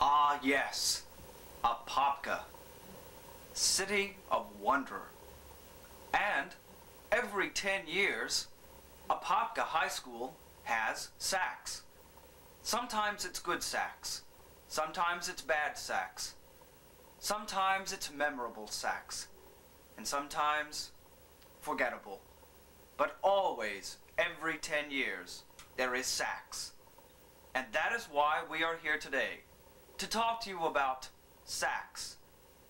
Ah, yes, Apopka, city of wonder. And every 10 years, Apopka High School has SACS. Sometimes it's good SACS. Sometimes it's bad SACS. Sometimes it's memorable SACS. And sometimes forgettable. But always, every 10 years, there is SACS. And that is why we are here today, to talk to you about SACS,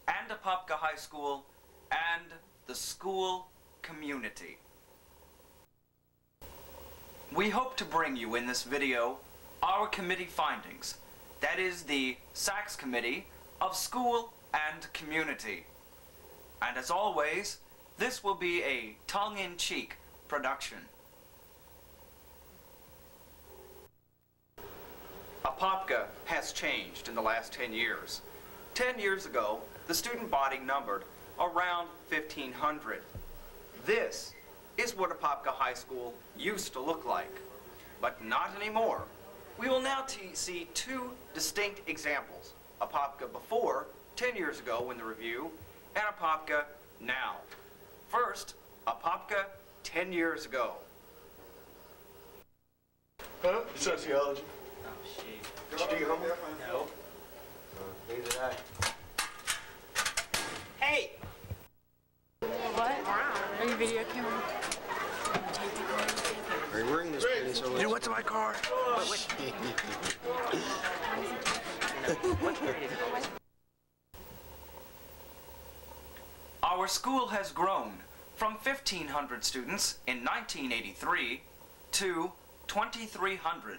and Apopka High School, and the school community. We hope to bring you in this video our committee findings, that is the SACS Committee of School and Community. And as always, this will be a tongue-in-cheek production. Apopka has changed in the last 10 years. 10 years ago, the student body numbered around 1,500. This is what Apopka High School used to look like, but not anymore. We will now see two distinct examples, Apopka before, 10 years ago in the review, and Apopka now. First, Apopka 10 years ago. Huh? Sociology. Oh, shit. Did you do your homework? No. Neither did I. Hey! What? Are you video camera? Are you wearing this penny so Dude, what's in my car? Our school has grown from 1,500 students in 1983 to 2,300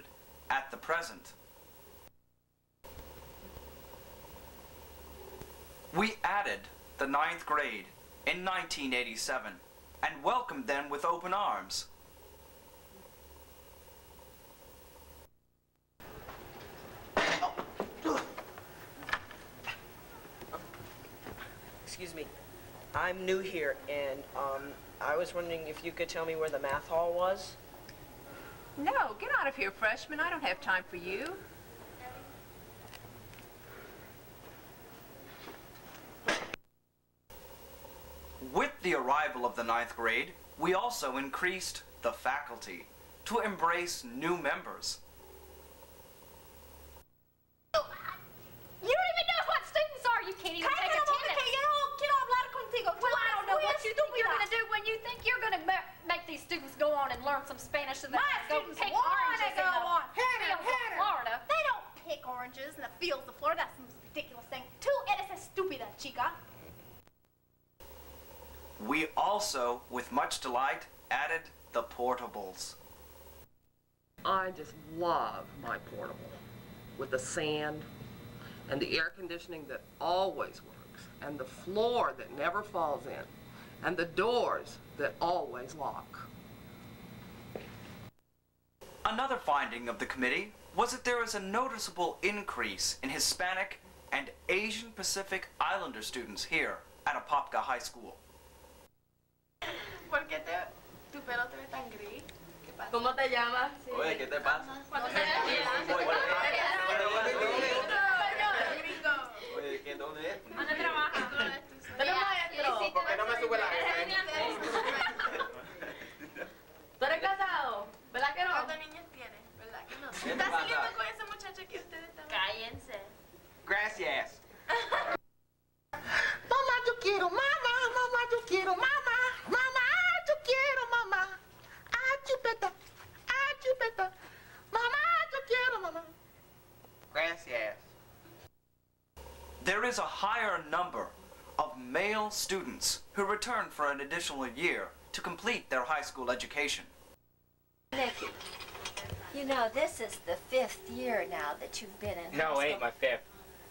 at the present. We added the ninth grade in 1987 and welcomed them with open arms. Excuse me. I'm new here, and um, I was wondering if you could tell me where the math hall was. No, get out of here, freshman. I don't have time for you. With the arrival of the ninth grade, we also increased the faculty to embrace new members. You don't even know what students are. You can't even take attendance. Well, I don't know what you think you're going to do when you think you're going to ma- make these students go on and learn some Spanish so that My they go students pick wanna oranges go in the on. Hannah, fields Hannah. of Florida. They don't pick oranges in the fields of Florida. That's the most ridiculous thing. Tú eres estúpida, chica. We also, with much delight, added the portables. I just love my portable with the sand and the air conditioning that always works and the floor that never falls in and the doors that always lock. Another finding of the committee was that there is a noticeable increase in Hispanic and Asian Pacific Islander students here at Apopka High School. ¿Por qué te, tu pelo te ve tan gris? ¿Cómo te llamas? Oye, ¿qué te pasa? ¿Cuántos años tienes? Oye, ¿qué dónde es? ¿Dónde trabajas? ¿Dónde es tu Dale, maestro, ¿por qué no me sube la ¿Tú eres casado? ¿Verdad que no? ¿Cuántos niños tienes? ¿Verdad que no? te ¿Estás pasa? saliendo con ese muchacho que ustedes están? Cállense. Gracias. Mamá, yo quiero, mamá, mamá, yo quiero, mamá, chupeta. Mamá, yo quiero, mamá. Gracias. There is a higher number of male students who return for an additional year to complete their high school education. Nicky, you know, this is the fifth year now that you've been in No, school. it ain't my fifth.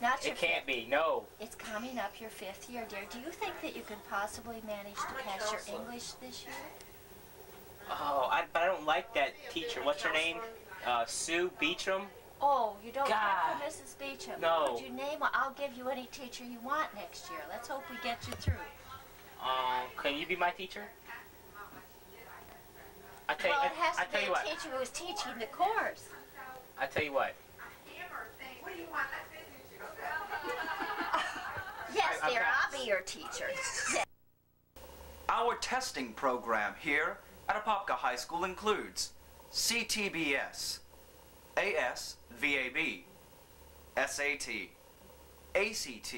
Not your It can't fifth. be. No. It's coming up your fifth year, dear. Do you think that you can possibly manage to pass your English this year? Oh, I, but I don't like that teacher. What's her name? Uh, Sue Beecham. Oh, you don't God. care for Mrs. Beecham? No. Would you name one? I'll give you any teacher you want next year. Let's hope we get you through. Um, can you be my teacher? I tell well, you, it has I, I to tell be a what. teacher who's teaching the course. I tell you what. Sarah, I'll be your teacher. Our testing program here at Apopka High School includes CTBS, ASVAB, SAT, ACT,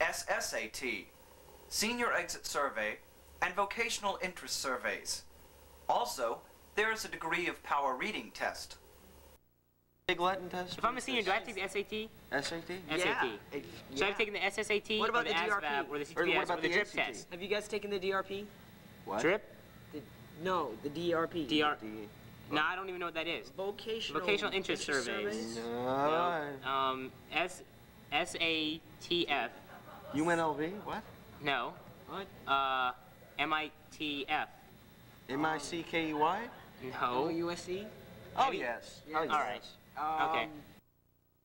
SSAT, Senior Exit Survey, and Vocational Interest Surveys. Also, there is a degree of power reading test. Big Latin test? If I'm a senior, do I have to take the SAT? SAT? SAT. If- Should I've taken the SSAT What or about the, the DRP? ASVAB or the Or CTBS what about or the the drip ACT? test? Have you guys taken the DRP? What? Drip? The, no, the DRP. DR. No, I don't even know what that is. Vocational, Vocational interest surveys. No. Um, S, SATF. UNLV? What? No. What? Uh, MITF. M-I-C-K-E-Y? Oh, No. USC? Oh, yes. Oh, yes. All right. Okay. Um,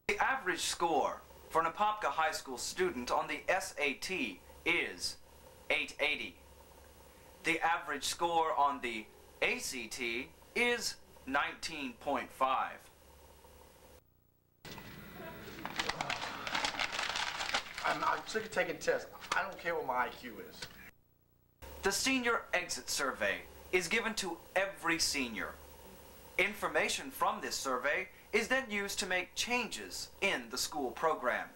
The average score for an Apopka High School student on the SAT is 880. The average score on the ACT is 19.5. I'm, I'm sick of taking tests. I don't care what my IQ is. The senior exit survey is given to every senior. Information from this survey is then used to make changes in the school program.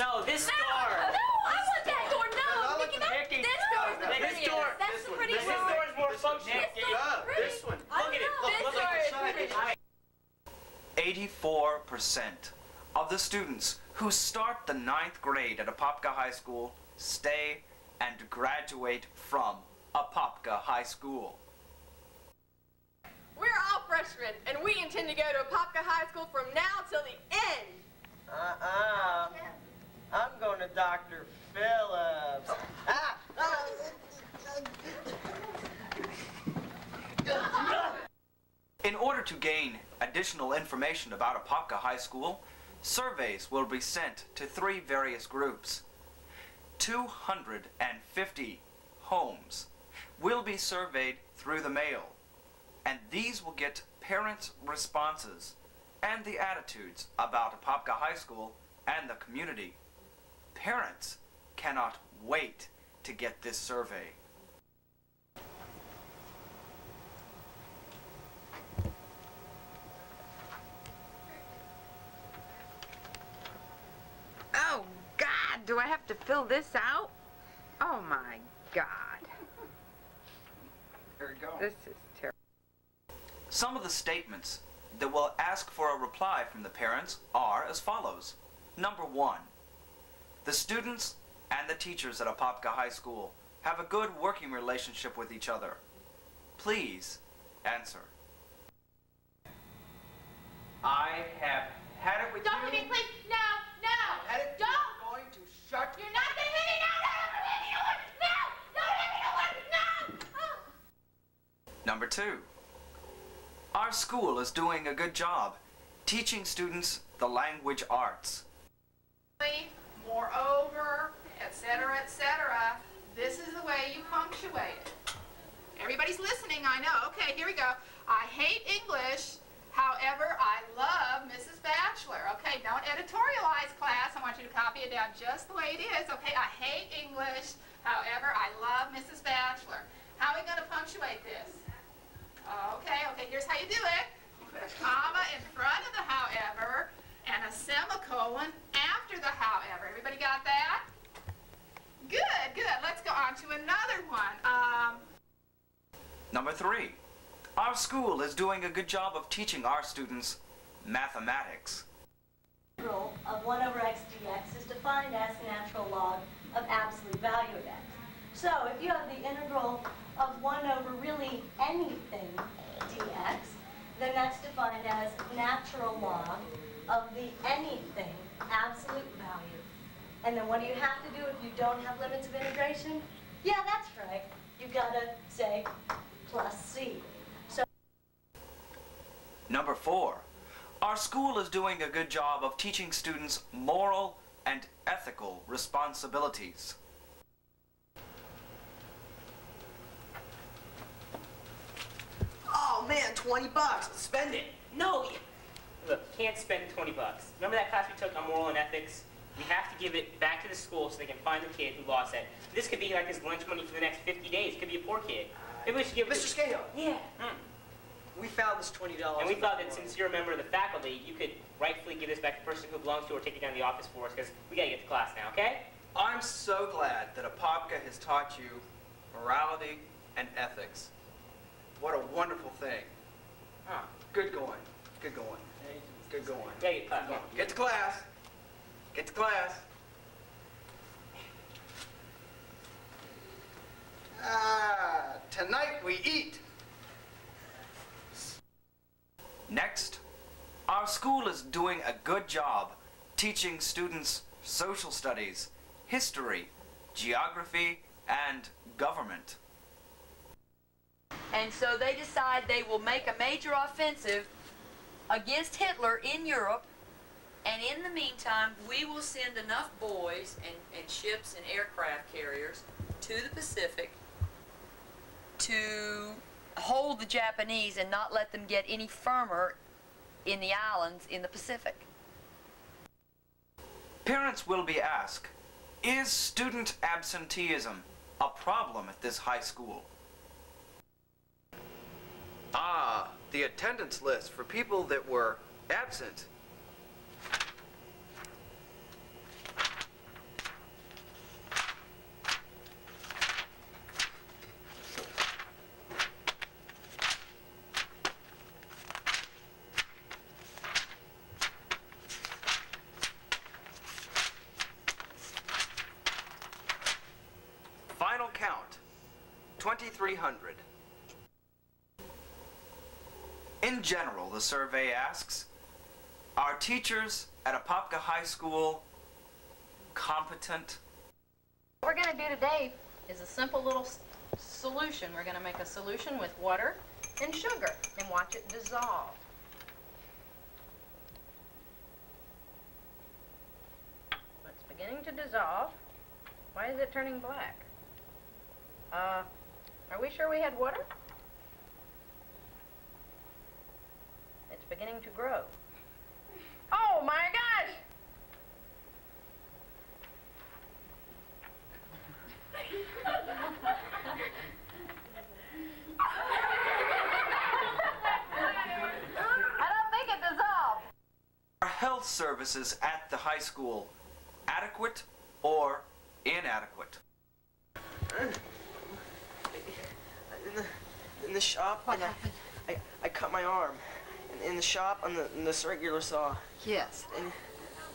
No, this No, door. no, I want that door. No, Mickey, that, Mickey, this door is the this door, That's this the one, prettiest this This door. door is more functional. This one's this one. Look at it. Look, this look door at is the 84% of the students who start the ninth grade at Apopka High School stay and graduate from Apopka High School. We're all freshmen, and we intend to go to Apopka High School from now till the end. uh-uh. I'm going to Dr. Phillips. Ah! ah. In order to gain additional information about Apopka High School, surveys will be sent to three various groups. 250 homes will be surveyed through the mail, and these will get parents' responses and the attitudes about Apopka High School and the community. Parents cannot wait to get this survey. Oh, God, do I have to fill this out? Oh, my God. There you go. This is terrible. Some of the statements that will ask for a reply from the parents are as follows. Number one, the students and the teachers at Apopka High School have a good working relationship with each other. Please answer. I have had it with you. Don't hit me, please. No, no. Don't. going to shut You're not gonna hit me. No, no, no. No, no, don't. No, no. Oh. Number two, our school is doing a good job teaching students the language arts. Moreover, etc., etc. This is the way you punctuate it. Everybody's listening, I know. Okay, here we go. I hate English. However, I love Mrs. Batchelor. Okay, don't editorialize, class. I want you to copy it down just the way it is. Okay, I hate English. However, I love Mrs. Batchelor. How are we going to punctuate this? Okay, okay, here's how you do it. Put a comma in front of the however and a semicolon after the however. Everybody got that? Good, good. Let's go on to another one. Um, Number three, our school is doing a good job of teaching our students mathematics. The integral of 1 over x dx is defined as the natural log of absolute value of x. So if you have the integral of 1 over really anything dx, then that's defined as natural log of the anything absolute value. And then what do you have to do if you don't have limits of integration? Yeah, that's right. You've got to say plus c. So Number four, our school is doing a good job of teaching students moral and ethical responsibilities. Oh man, 20 bucks. Spend it. No. Look, you can't spend 20 bucks. Remember that class we took on moral and ethics? We have to give it back to the school so they can find the kid who lost it. This could be like his lunch money for the next 50 days. It could be a poor kid. Maybe we should give it Mr. to... Scahill. Yeah. Mm. We found this twenty dollars. And we thought that since you're a member of the faculty, you could rightfully give this back to the person who belongs to or take it down to the office for us because we gotta get to class now, okay? I'm so glad that Apopka has taught you morality and ethics. What a wonderful thing. Huh. Good going. Good going. Good going. Yeah, get to class. Get to class. Get to class. Ah, tonight we eat. Next, our school is doing a good job teaching students social studies, history, geography, and government. And so they decide they will make a major offensive against Hitler in Europe. And in the meantime, we will send enough boys and, and ships and aircraft carriers to the Pacific to hold the Japanese and not let them get any firmer in the islands in the Pacific. Parents will be asked, is student absenteeism a problem at this high school? Ah, the attendance list for people that were absent. Final count 2,300. In general, the survey asks Are teachers at Apopka High School competent? What we're going to do today is a simple little solution. We're going to make a solution with water and sugar and watch it dissolve. It's beginning to dissolve. Why is it turning black? Uh, are we sure we had water? It's beginning to grow. Oh my gosh! I don't think it dissolved. Are health services at the high school adequate or inadequate? In the, shop, what happened? I, I cut my arm. In, in the shop, on the, in the circular saw. Yes. And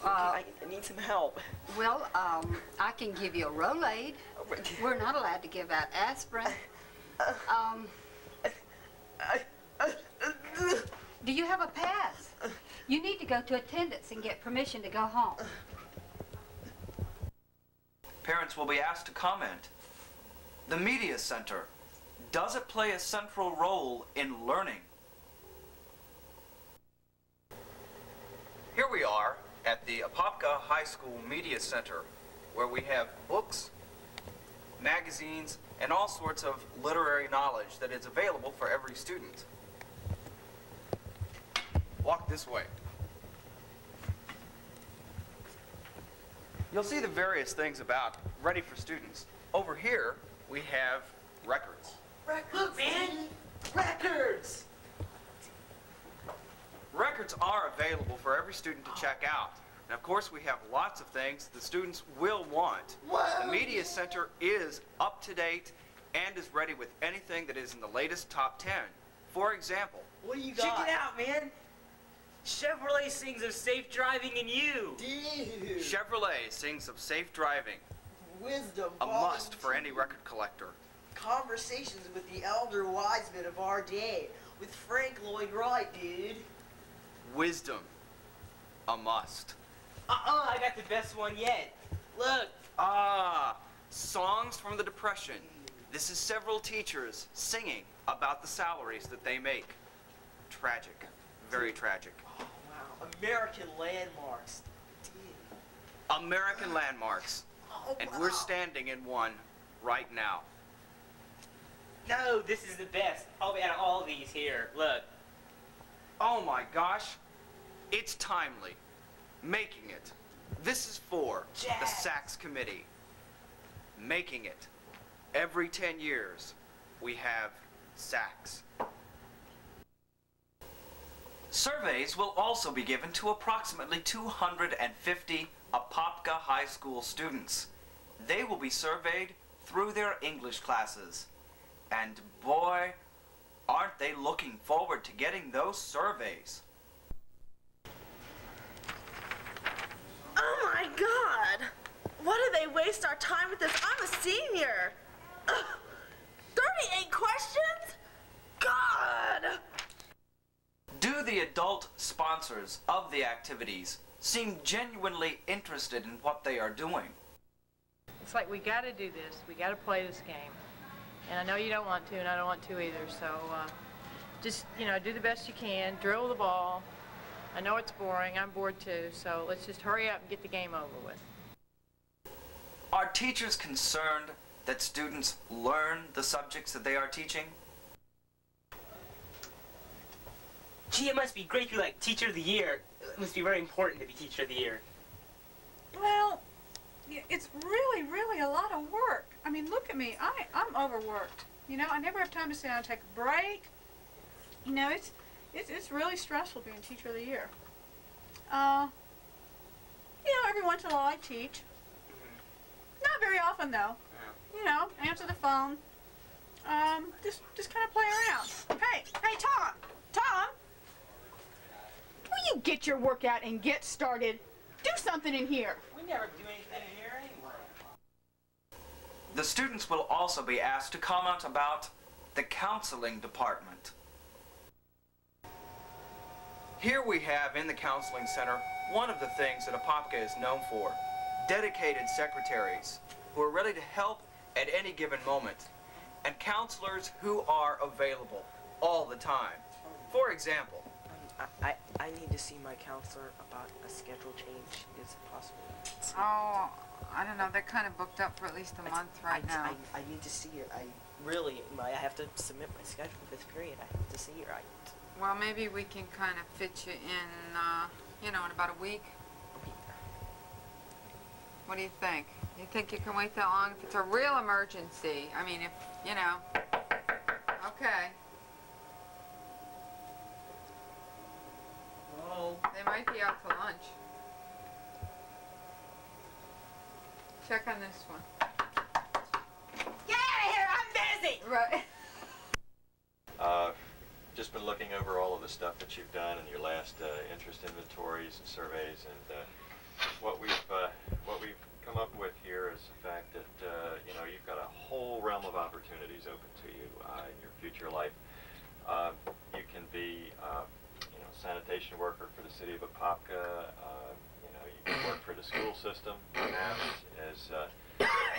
Uh, I, I need some help. Well, um, I can give you a Rolaid. We're not allowed to give out aspirin. Um, do you have a pass? You need to go to attendance and get permission to go home. Parents will be asked to comment. The Media Center, does it play a central role in learning? Here we are at the Apopka High School Media Center, where we have books, magazines, and all sorts of literary knowledge that is available for every student. Walk this way. You'll see the various things about ready for students. Over here, we have records. Records, man! Records! Records are available for every student to check out. And of course, we have lots of things the students will want. The Media Center is up to date and is ready with anything that is in the latest top 10. For example, What do you Check it out, man. Chevrolet sings of safe driving in you. Dude. Chevrolet sings of safe driving, Wisdom. a must for any record collector. Conversations with the elder wise men of our day. With Frank Lloyd Wright, dude. Wisdom, a must. Uh-uh, I got the best one yet. Look. Ah, songs from the Depression. This is several teachers singing about the salaries that they make. Tragic, very tragic. Wow. American landmarks. American landmarks. Oh, And we're standing in one right now. No, this is the best. I'll be out of all these here. Look. Oh my gosh. It's timely. Making it. This is for the SACS committee. Making it. Every 10 years, we have SACS. Surveys will also be given to approximately 250 Apopka High School students. They will be surveyed through their English classes. And boy, aren't they looking forward to getting those surveys. Oh my god! Why do they waste our time with this? I'm a senior! Ugh. 38 questions? God! Do the adult sponsors of the activities seem genuinely interested in what they are doing? It's like we got to do this. We got to play this game. And I know you don't want to, and I don't want to either. So uh, just, you know, do the best you can. Drill the ball. I know it's boring. I'm bored too. So let's just hurry up and get the game over with. Are teachers concerned that students learn the subjects that they are teaching? Gee, it must be great to be like teacher of the year. It must be very important to be teacher of the year. Well, y- it's really, really a lot of work. I mean, look at me. I, I'm overworked. You know, I never have time to sit down and take a break. You know, it's, it's, it's really stressful being teacher of the year. Uh, you know, every once in a while I teach. Not very often, though. You know, answer the phone. Um, just, just kind of play around. Hey, hey, Tom! Tom! Will you get your workout and get started? Do something in here. Never do anything here anyway. The students will also be asked to comment about the counseling department. Here we have in the counseling center one of the things that Apopka is known for. Dedicated secretaries who are ready to help at any given moment and counselors who are available all the time. For example, I, I, I need to see my counselor about a schedule change. Is it possible? Oh, I don't know. They're kind of booked up for at least a month right I, now. I, I need to see her. I really, my, I have to submit my schedule for this period. I have to see her. I, Well, maybe we can kind of fit you in, uh, you know, in about a week. What do you think? You think you can wait that long? If it's a real emergency, I mean, if, you know. Okay. They might be out to lunch. Check on this one. Get out of here! I'm busy! Right. Uh, just been looking over all of the stuff that you've done and your last uh, interest inventories and surveys, and uh, what we've uh, what we've come up with here is the fact that uh, you know you've got a whole realm of opportunities open to you uh, in your future life. Uh, you can be uh, you know sanitation worker for the city of Apopka. Uh, you know you can work for the school system, perhaps as uh,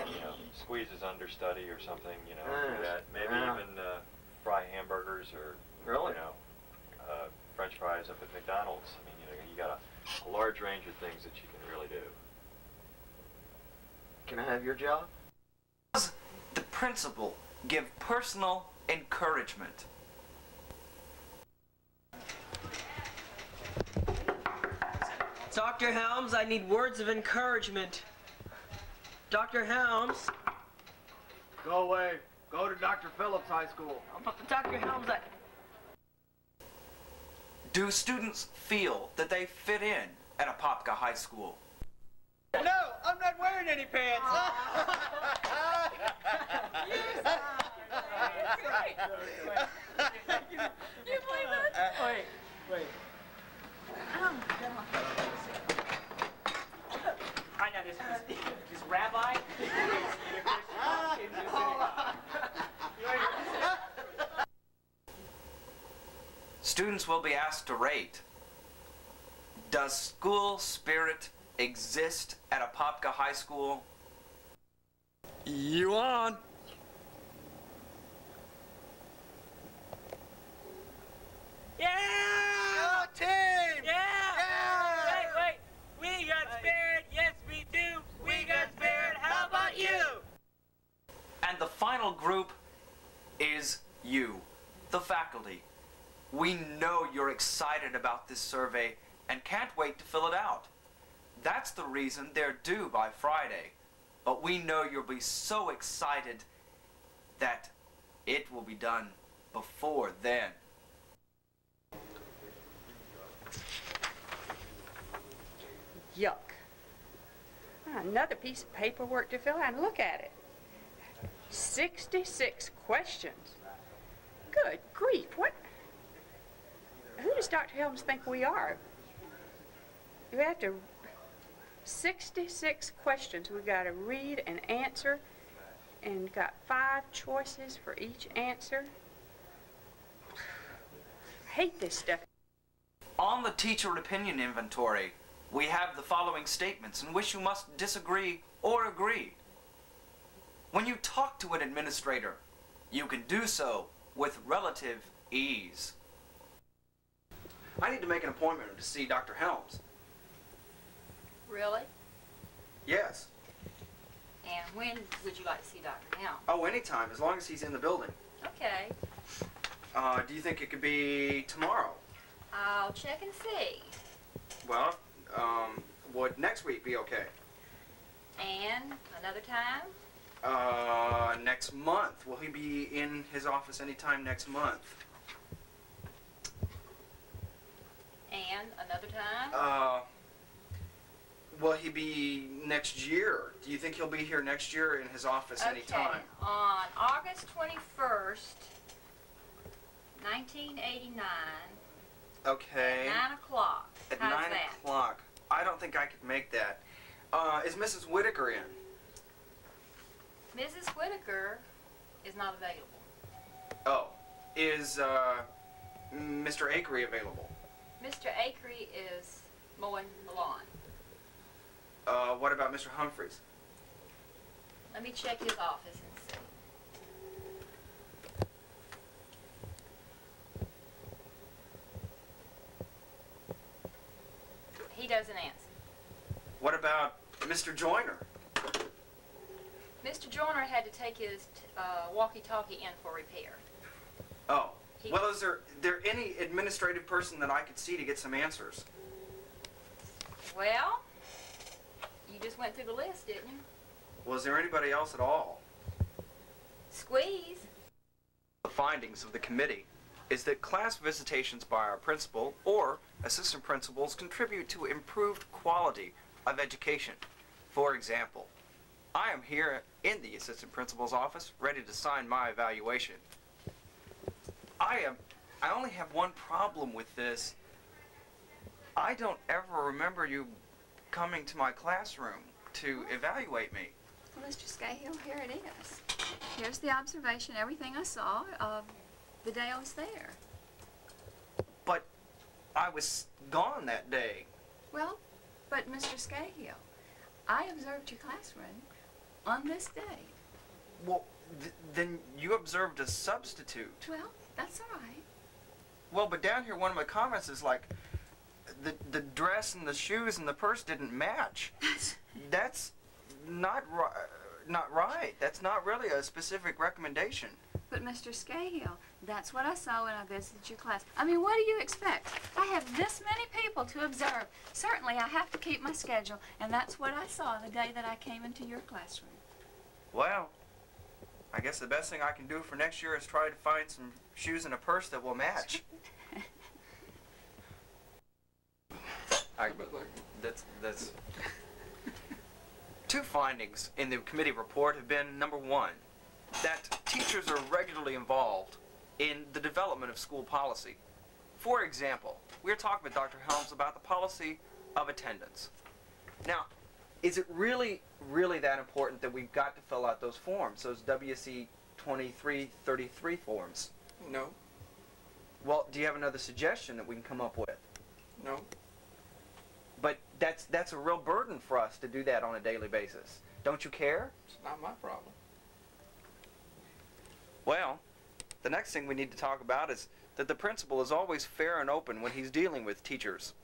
you know squeeze as understudy or something. You know do that. Maybe Yeah. even uh, fry hamburgers or Really? you know uh, French fries up at McDonald's. I mean you know you got a, a large range of things that you can really do. Can I have your job? Does the principal give personal encouragement. Dr. Helms, I need words of encouragement. Dr. Helms. Go away. Go to Dr. Phillips High School. Dr. Helms, I... Do students feel that they fit in at Apopka High School? No, I'm not wearing any pants. You believe that? wait, wait. Oh, I know this, this, this rabbi. is in Christian- in the synagogue. Students will be asked to rate. Does school spirit exist at Apopka High School? You on? Yeah! team! Yeah! Wait, wait. We got spirit. Yes, we do. We got spirit. How about you? And the final group is you, the faculty. We know you're excited about this survey and can't wait to fill it out. That's the reason they're due by Friday. But we know you'll be so excited that it will be done before then. Yuck. Ah, another piece of paperwork to fill out look at it. 66 questions. Good grief, what? Who does Dr. Helms think we are? We have to, 66 questions We've got to read and answer, and got five choices for each answer. I hate this stuff. On the teacher opinion inventory, we have the following statements in which you must disagree or agree. When you talk to an administrator, you can do so with relative ease. I need to make an appointment to see Dr. Helms. Really? Yes. And when would you like to see Dr. Helms? Oh, anytime, as long as he's in the building. Okay. Uh, do you think it could be tomorrow? I'll check and see. Well, um, would next week be okay? And another time? Uh, next month. Will he be in his office anytime next month? And another time? Uh, will he be next year? Do you think he'll be here next year in his office okay. anytime? On August 21st, 1989, Okay. at 9 o'clock. At How's 9 that? o'clock. I don't think I could make that. Uh, is Mrs. Whitaker in? Mrs. Whitaker is not available. Oh. Is, uh, Mr. Akery available? Mr. Akery is mowing the lawn. Uh, what about Mr. Humphreys? Let me check his office and see. He doesn't answer. What about Mr. Joyner? Mr. Joyner had to take his uh, walkie-talkie in for repair. Oh. He- Well, is there there any administrative person that I could see to get some answers? Well, you just went through the list, didn't you? Was there anybody else at all? Squeeze. The findings of the committee is that class visitations by our principal or assistant principals contribute to improved quality of education. For example, I am here in the assistant principal's office ready to sign my evaluation. I am I only have one problem with this. I don't ever remember you coming to my classroom to evaluate me. Well, Mr. Scahill, here it is. Here's the observation, everything I saw of the day I was there. But I was gone that day. Well, but Mr. Scahill, I observed your classroom on this day. Well, th- then you observed a substitute. Well, that's all right. Well, but down here, one of my comments is like, the the dress and the shoes and the purse didn't match. That's not ri- not right. That's not really a specific recommendation. But Mr. Scahill, that's what I saw when I visited your class. I mean, what do you expect? I have this many people to observe. Certainly, I have to keep my schedule, and that's what I saw the day that I came into your classroom. Well, I guess the best thing I can do for next year is try to find some shoes and a purse that will match. I, that's that's two findings in the committee report have been number one, that teachers are regularly involved in the development of school policy. For example, we are talking with Dr. Helms about the policy of attendance. Now, is it really, really that important that we've got to fill out those forms, those WC 2333 forms? No, Well, do you have another suggestion that we can come up with? no. But that's that's a real burden for us to do that on a daily basis. Don't you care? It's not my problem. Well, the next thing we need to talk about is that the principal is always fair and open when he's dealing with teachers.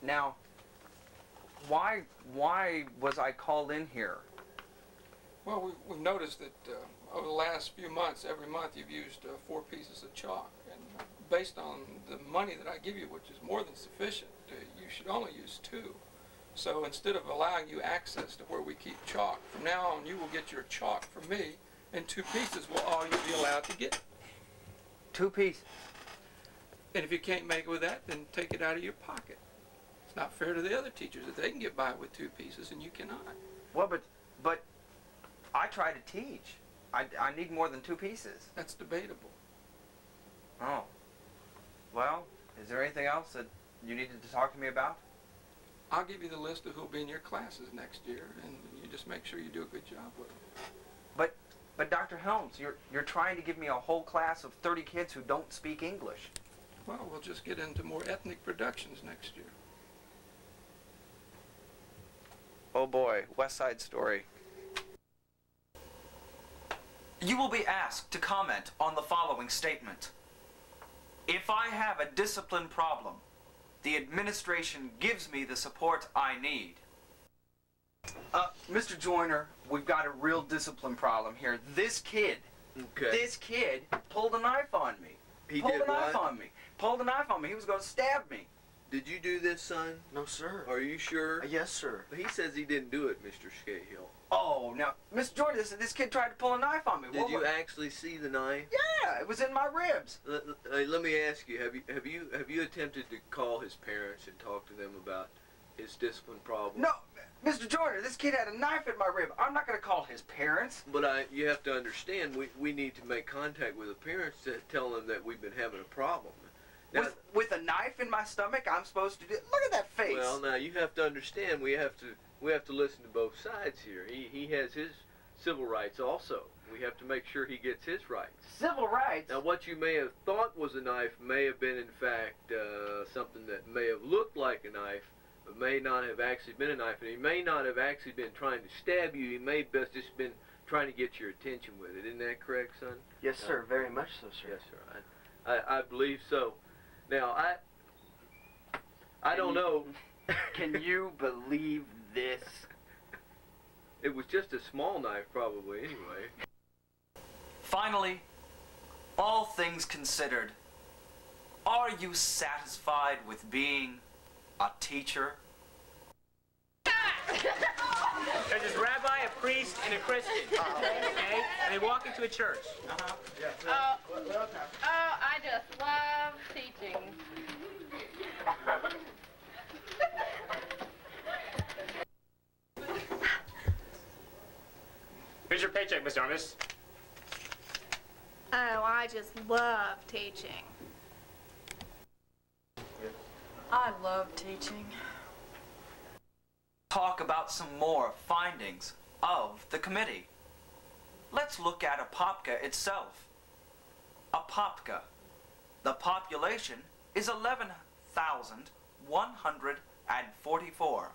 Now, why why was I called in here? Well, we, we've noticed that uh, over the last few months, every month you've used uh, four pieces of chalk and based on the money that I give you, which is more than sufficient, uh, you should only use two. So instead of allowing you access to where we keep chalk, from now on you will get your chalk from me, and two pieces will all you'll be allowed to get. Two pieces. And if you can't make it with that, then take it out of your pocket. It's not fair to the other teachers that they can get by with two pieces and you cannot. Well, but but I try to teach. I, I need more than two pieces. That's debatable. Oh. Well, is there anything else that you needed to talk to me about? I'll give you the list of who'll be in your classes next year, and you just make sure you do a good job with them. But but Dr. Helms, you're you're trying to give me a whole class of 30 kids who don't speak English. Well, we'll just get into more ethnic productions next year. Oh boy, West Side Story. You will be asked to comment on the following statement. If I have a discipline problem, the administration gives me the support I need. Uh, Mr. Joyner, we've got a real discipline problem here. This kid, Okay. this kid pulled a knife on me. He pulled did a knife what? on me. Pulled a knife on me. He was going to stab me. Did you do this, son? No, sir. Are you sure? Uh, yes, sir. He says he didn't do it, Mr. Scahill. Oh, now, Mr. Jordan, this, this kid tried to pull a knife on me. Did What you wa- actually see the knife? Yeah, it was in my ribs. Let, let- let me ask you: Have you have you have you attempted to call his parents and talk to them about his discipline problem? No, Mr. Jordan, this kid had a knife in my rib. I'm not going to call his parents. But I, you have to understand, we, we need to make contact with the parents to tell them that we've been having a problem. With, with a knife in my stomach, I'm supposed to do. Look at that face. well, now you have to understand, we have to we have to listen to both sides here. He he has his civil rights also. We have to make sure he gets his rights. Civil rights. Now, what you may have thought was a knife may have been, in fact, uh, something that may have looked like a knife, but may not have actually been a knife. And he may not have actually been trying to stab you. He may have best just been trying to get your attention with it. Isn't that correct, son? Yes, sir. Very much so, sir. Yes, sir. I, I, I believe so. Now, I I don't know. Can you believe this? It was just a small knife, probably, anyway. Finally, all things considered, are you satisfied with being a teacher? There's this rabbi, a priest, and a Christian. Okay? And they walk into a church. Uh-huh. Oh, oh, I just love teaching. Here's your paycheck, Mr. Armis. Oh, I just love teaching. I love teaching. Talk about some more findings of the committee. Let's look at Apopka itself. Apopka. The population is 11,144.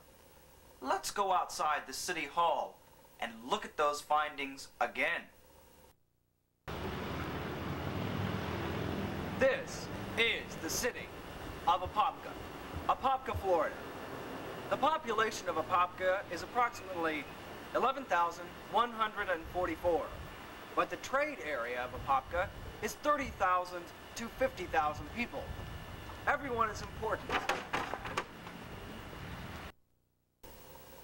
Let's go outside the city hall and look at those findings again. This is the city of Apopka, Apopka, Florida. The population of Apopka is approximately 11,144, but the trade area of Apopka is 30,000 to 50,000 people. Everyone is important.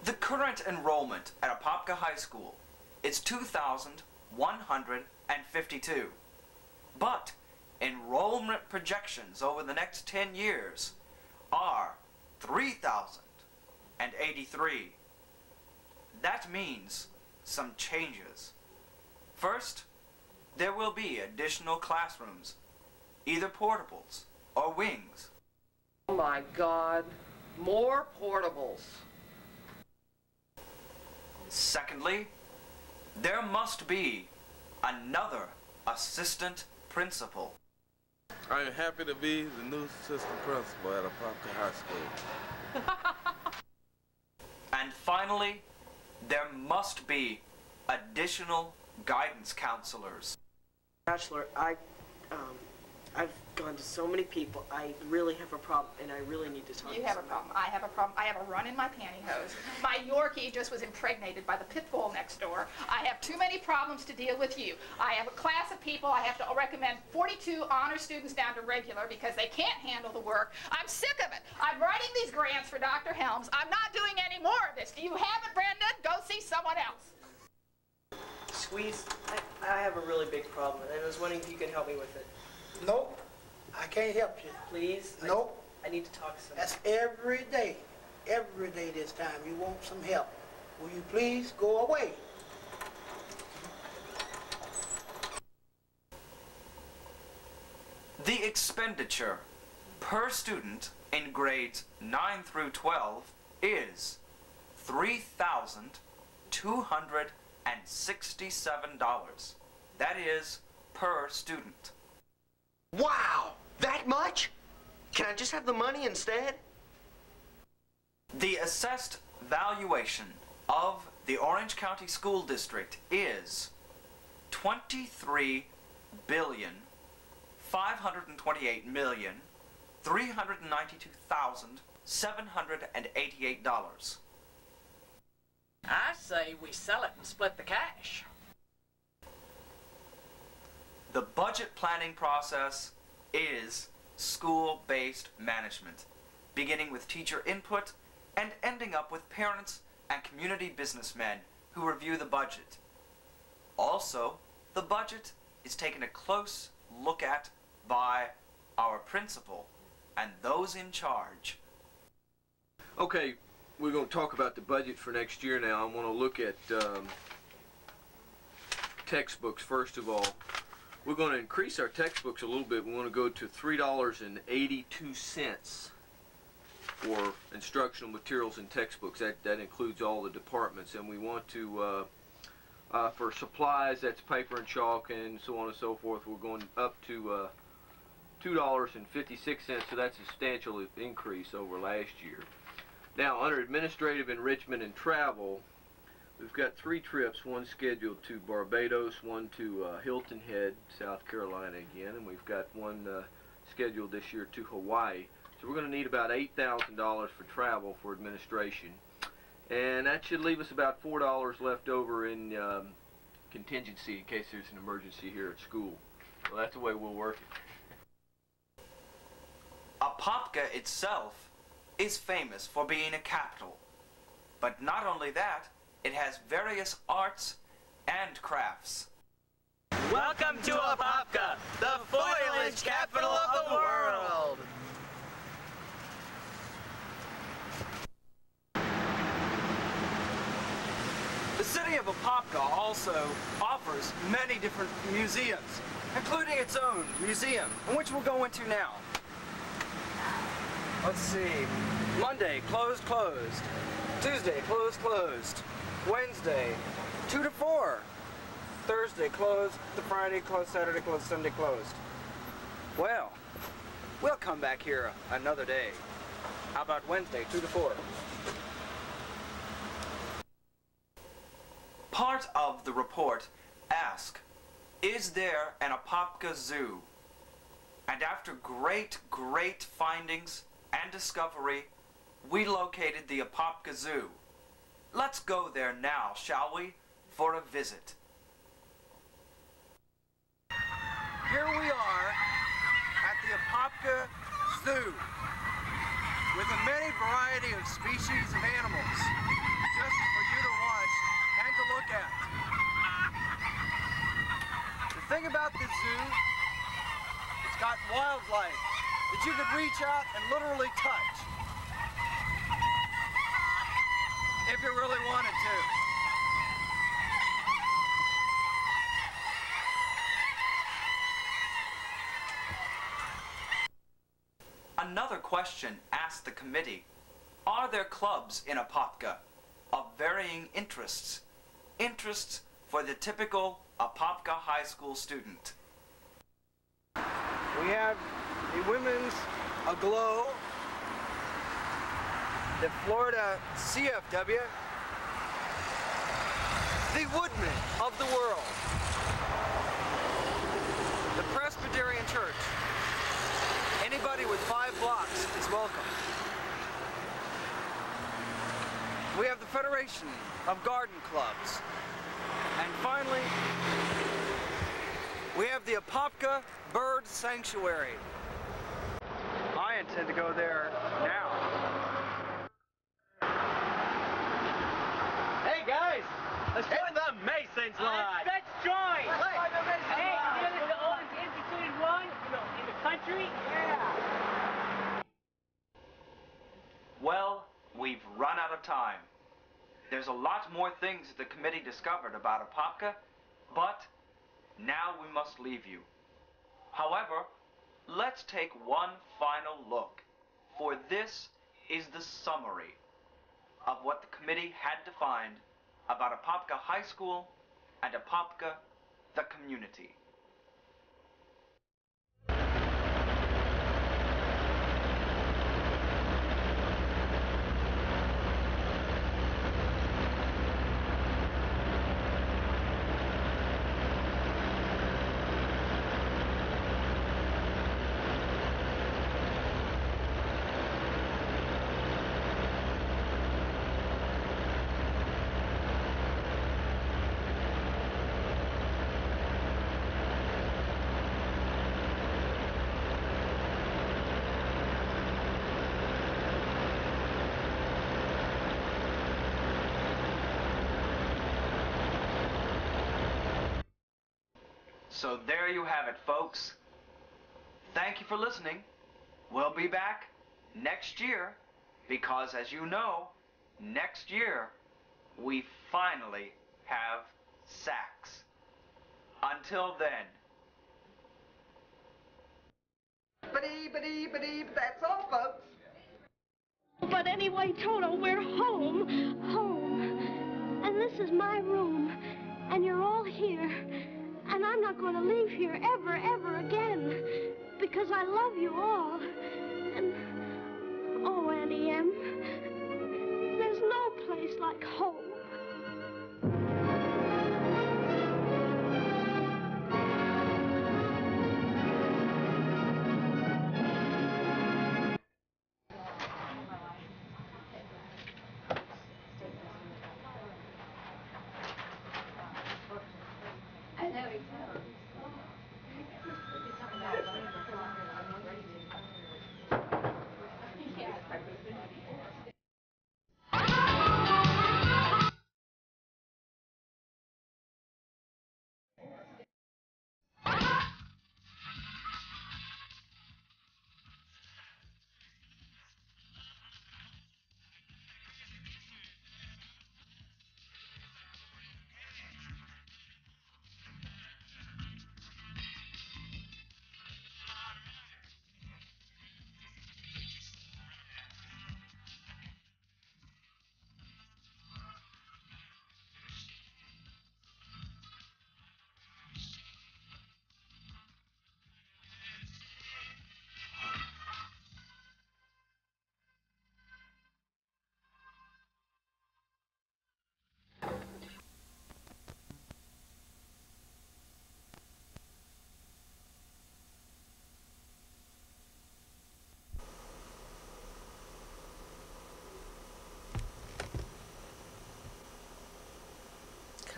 The current enrollment at Apopka High School is 2,152. But enrollment projections over the next 10 years are 3,083. That means some changes. First, there will be additional classrooms, either portables or wings. Oh my God, more portables. Secondly, there must be another assistant principal. I am happy to be the new assistant principal at Apopka High School. And finally, there must be additional guidance counselors. Bachelor, I, um, I've gone to so many people. I really have a problem, and I really need to talk to You to have a problem. I have a problem. I have a run in my pantyhose. My Yorkie just was impregnated by the pit bull next door. I have too many problems to deal with you. I have a class of people. I have to recommend 42 honor students down to regular because they can't handle the work. I'm sick of it. I'm writing these grants for Dr. Helms. I'm not doing any more of this. Do you have it, Brendan? Go see someone else. Squeeze, I, I have a really big problem, and I was wondering if you could help me with it. Nope, I can't help you. Please? Nope. I need to talk to somebody. That's every day. Every day this time. You want some help. Will you please go away? The expenditure per student in grades 9 through 12 is $3,267. That is per student. Wow! That much? Can I just have the money instead? The assessed valuation of the Orange County School District is 23 billion 528 million 392,788 dollars. I say we sell it and split the cash. The budget planning process is school-based management, beginning with teacher input and ending up with parents and community businessmen who review the budget. Also, the budget is taken a close look at by our principal and those in charge. Okay, we're going to talk about the budget for next year now. I want to look at um, textbooks first of all. We're going to increase our textbooks a little bit. We want to go to $3.82 for instructional materials and textbooks. That, that includes all the departments. And we want to, uh, uh, for supplies, that's paper and chalk and so on and so forth, we're going up to uh, $2.56, so that's a substantial increase over last year. Now, under administrative enrichment and travel, we've got three trips, one scheduled to Barbados, one to uh, Hilton Head, South Carolina again, and we've got one uh, scheduled this year to Hawaii. So we're going to need about $8,000 for travel for administration. And that should leave us about $4 left over in um, contingency in case there's an emergency here at school. So that's the way we'll work it. Apopka itself is famous for being a capital. But not only that, it has various arts and crafts. Welcome to Apopka, the foliage capital of the world. The city of Apopka also offers many different museums, including its own museum, which we'll go into now. Let's see. Monday, closed, closed. Tuesday, closed, closed. Wednesday, 2 to 4. Thursday, closed. The Friday, closed. Saturday, closed. Sunday, closed. Well, we'll come back here another day. How about Wednesday, 2 to 4? Part of the report ask, is there an Apopka Zoo? And after great, great findings and discovery, we located the Apopka Zoo. Let's go there now, shall we, for a visit. Here we are at the Apopka Zoo with a many variety of species of animals just for you to watch and to look at. The thing about the zoo, it's got wildlife that you could reach out and literally touch if you really wanted to. Another question asked the committee, are there clubs in Apopka of varying interests? Interests for the typical Apopka High School student. We have the women's Aglow, the Florida CFW, the Woodmen of the World, the Presbyterian Church, Anybody with five blocks is welcome. We have the Federation of Garden Clubs. And finally, we have the Apopka Bird Sanctuary. I intend to go there now. Hey guys, let's join Lodge. Let's join. Let's join the Hey, you know is the oldest instituted one in the country? Yeah. Well, we've run out of time. There's a lot more things that the committee discovered about Apopka, but now we must leave you. However, let's take one final look, for this is the summary of what the committee had to find about Apopka High School and Apopka, the community. So there you have it, folks. Thank you for listening. We'll be back next year because, as you know, next year we finally have SACS. Until then, that's all, folks. But anyway, Toto, we're home. Home. And this is my room. And you're all here. And I'm not going to leave here ever, ever again. Because I love you all. And, oh, Annie M., there's no place like home.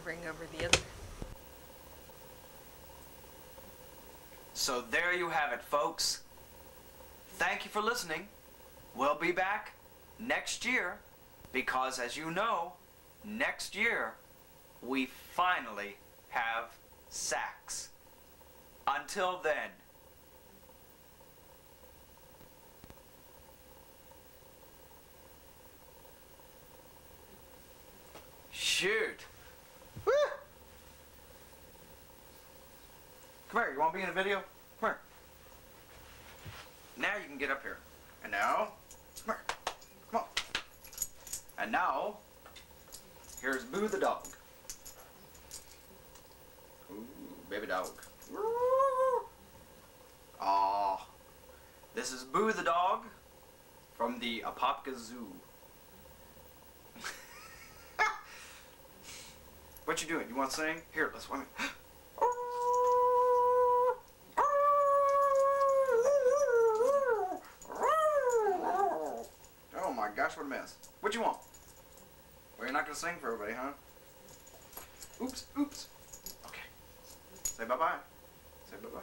Covering over the other. so there you have it, folks. Thank you for listening. We'll be back next year because, as you know, next year we finally have SACS. Until then, shoot. Come here, you want to be in a video? Come here. Now you can get up here. And now, come here. Come on. And now, here's Boo the dog. Ooh, baby dog. Aw. This is Boo the dog from the Apopka Zoo. What you doing? You want to sing? Here, let's want me. bachelor gosh, What a mess. What you want? Well, you're not gonna sing for everybody, huh? Oops, oops. Okay. Say bye-bye. Say bye-bye.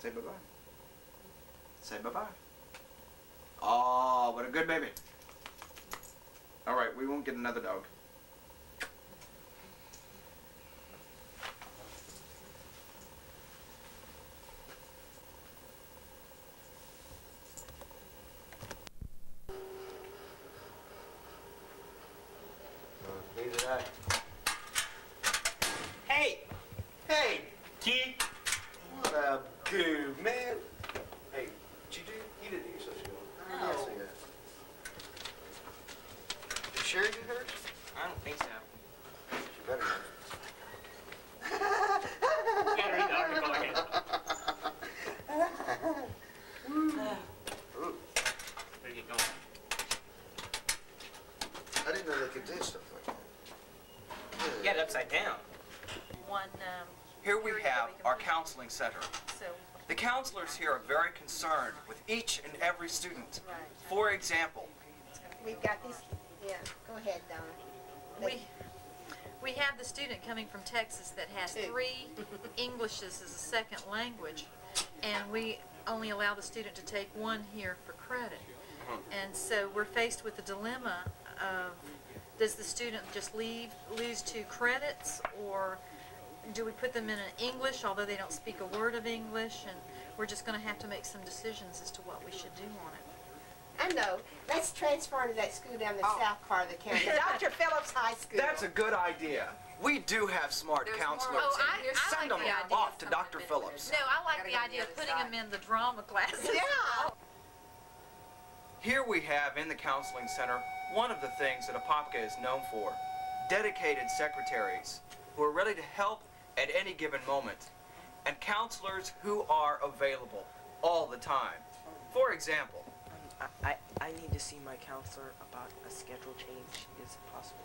Say bye-bye. Say bye-bye. Oh, what a good baby. All right, we won't get another dog. Neither did I. Hey! Hey! Key! What a goob, man. Hey, did you do? You didn't do your social media. I No. didn't see that. You sure you heard? I don't think so. You better not. You gotta read the article again. Ooh, Better get going. I didn't know they could do stuff like that. You got it upside down. One, um, Here we have our counseling center. The counselors here are very concerned with each and every student. For example, We've got this, yeah, go ahead, Don. we, we have the student coming from Texas that has three Englishes as a second language, and we only allow the student to take one here for credit. Uh-huh. And so we're faced with the dilemma of, does the student just leave, lose two credits, or do we put them in an English, although they don't speak a word of English, and we're just gonna have to make some decisions as to what we should do on it. I know, let's transfer to that school down the oh. south part of the county, Dr. Phillips High School. that's a good idea. We do have smart counselors. Oh, I, I Send like them the off to Dr. Phillips. No, I like the idea of putting them in the drama classes. Yeah. Here we have in the counseling center one of the things that Apopka is known for. Dedicated secretaries who are ready to help at any given moment. And counselors who are available all the time. For example, I, I, I need to see my counselor about a schedule change. Is it possible?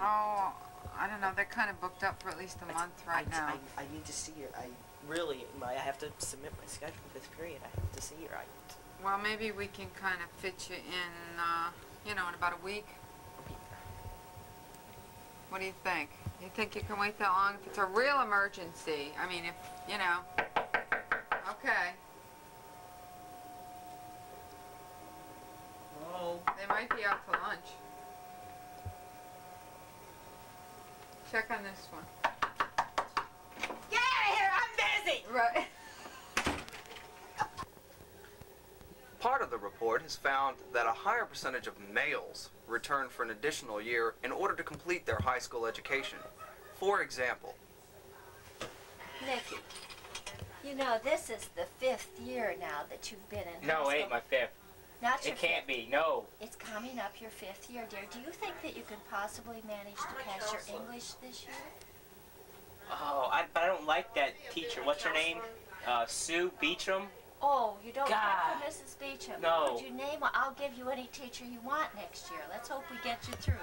Oh, I don't know. They're kind of booked up for at least a month right I, now. I, I need to see her. I really, my, I have to submit my schedule for this period. I have to see her. I, Well, maybe we can kind of fit you in, uh, you know, in about a week. What do you think? You think you can wait that long? If it's a real emergency, I mean, if, you know. Okay. Oh. They might be out to lunch. Check on this one. Get out of here, I'm busy! Right. part of the report has found that a higher percentage of males return for an additional year in order to complete their high school education. For example, Nicky, you know, this is the fifth year now that you've been in high No, school. it ain't my fifth. Not your It can't fifth. be. No. It's coming up your fifth year, dear. Do you think that you can possibly manage to pass your English this year? Oh, I, but I don't like that teacher. What's her name? Uh, Sue Beecham. Oh, you don't God. work for Mrs. Beecham. No. Would you name one? I'll give you any teacher you want next year. Let's hope we get you through.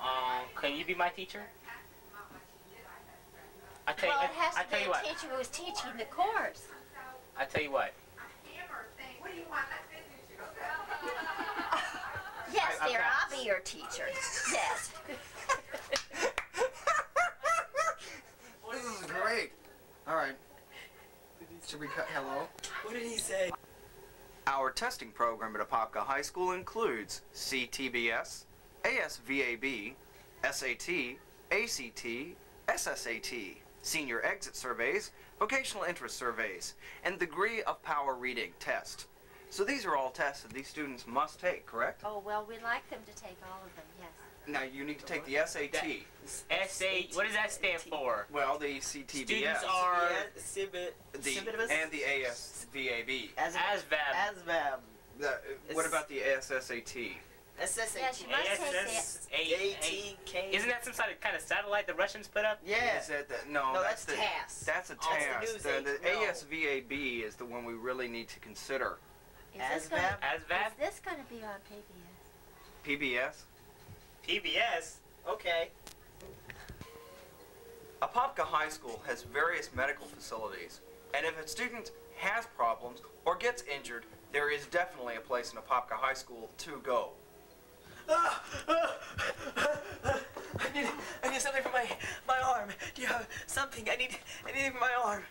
Um, can you be my teacher? I tell well, you, it has I, I to tell be you a what. teacher who is teaching the course. I tell you what. Yes, I- I've dear, I'll be your teacher. Yes. this is great. All right. Should we cut hello? What did he say? Our testing program at Apopka High School includes CTBS, ASVAB, SAT, ACT, SSAT, senior exit surveys, vocational interest surveys, and degree of power reading test. So these are all tests that these students must take, correct? Oh, well, we'd like them to take all of them, yes. Now you need to take the SAT. SA. What does that stand for? Well, the CTBS. Students are Exhibit. the, and the ASVAB. As ASVAB. ASVAB. The, what about the ASSAT? SSAT. Yes, you must take the ATK. Isn't that some sort of kind of satellite the Russians put up? Yeah. Is that the, no, No, that's, that's the TASS. That's a Oh, it's the task. news The, the aid. No. ASVAB is the one we really need to consider. Is this gonna, ASVAB? Is this going to be on PBS? PBS. PBS. Okay. Apopka High School has various medical facilities, and if a student has problems or gets injured, there is definitely a place in Apopka High School to go. I need, I need something for my, my arm. Do you have something? I need, anything for my arm.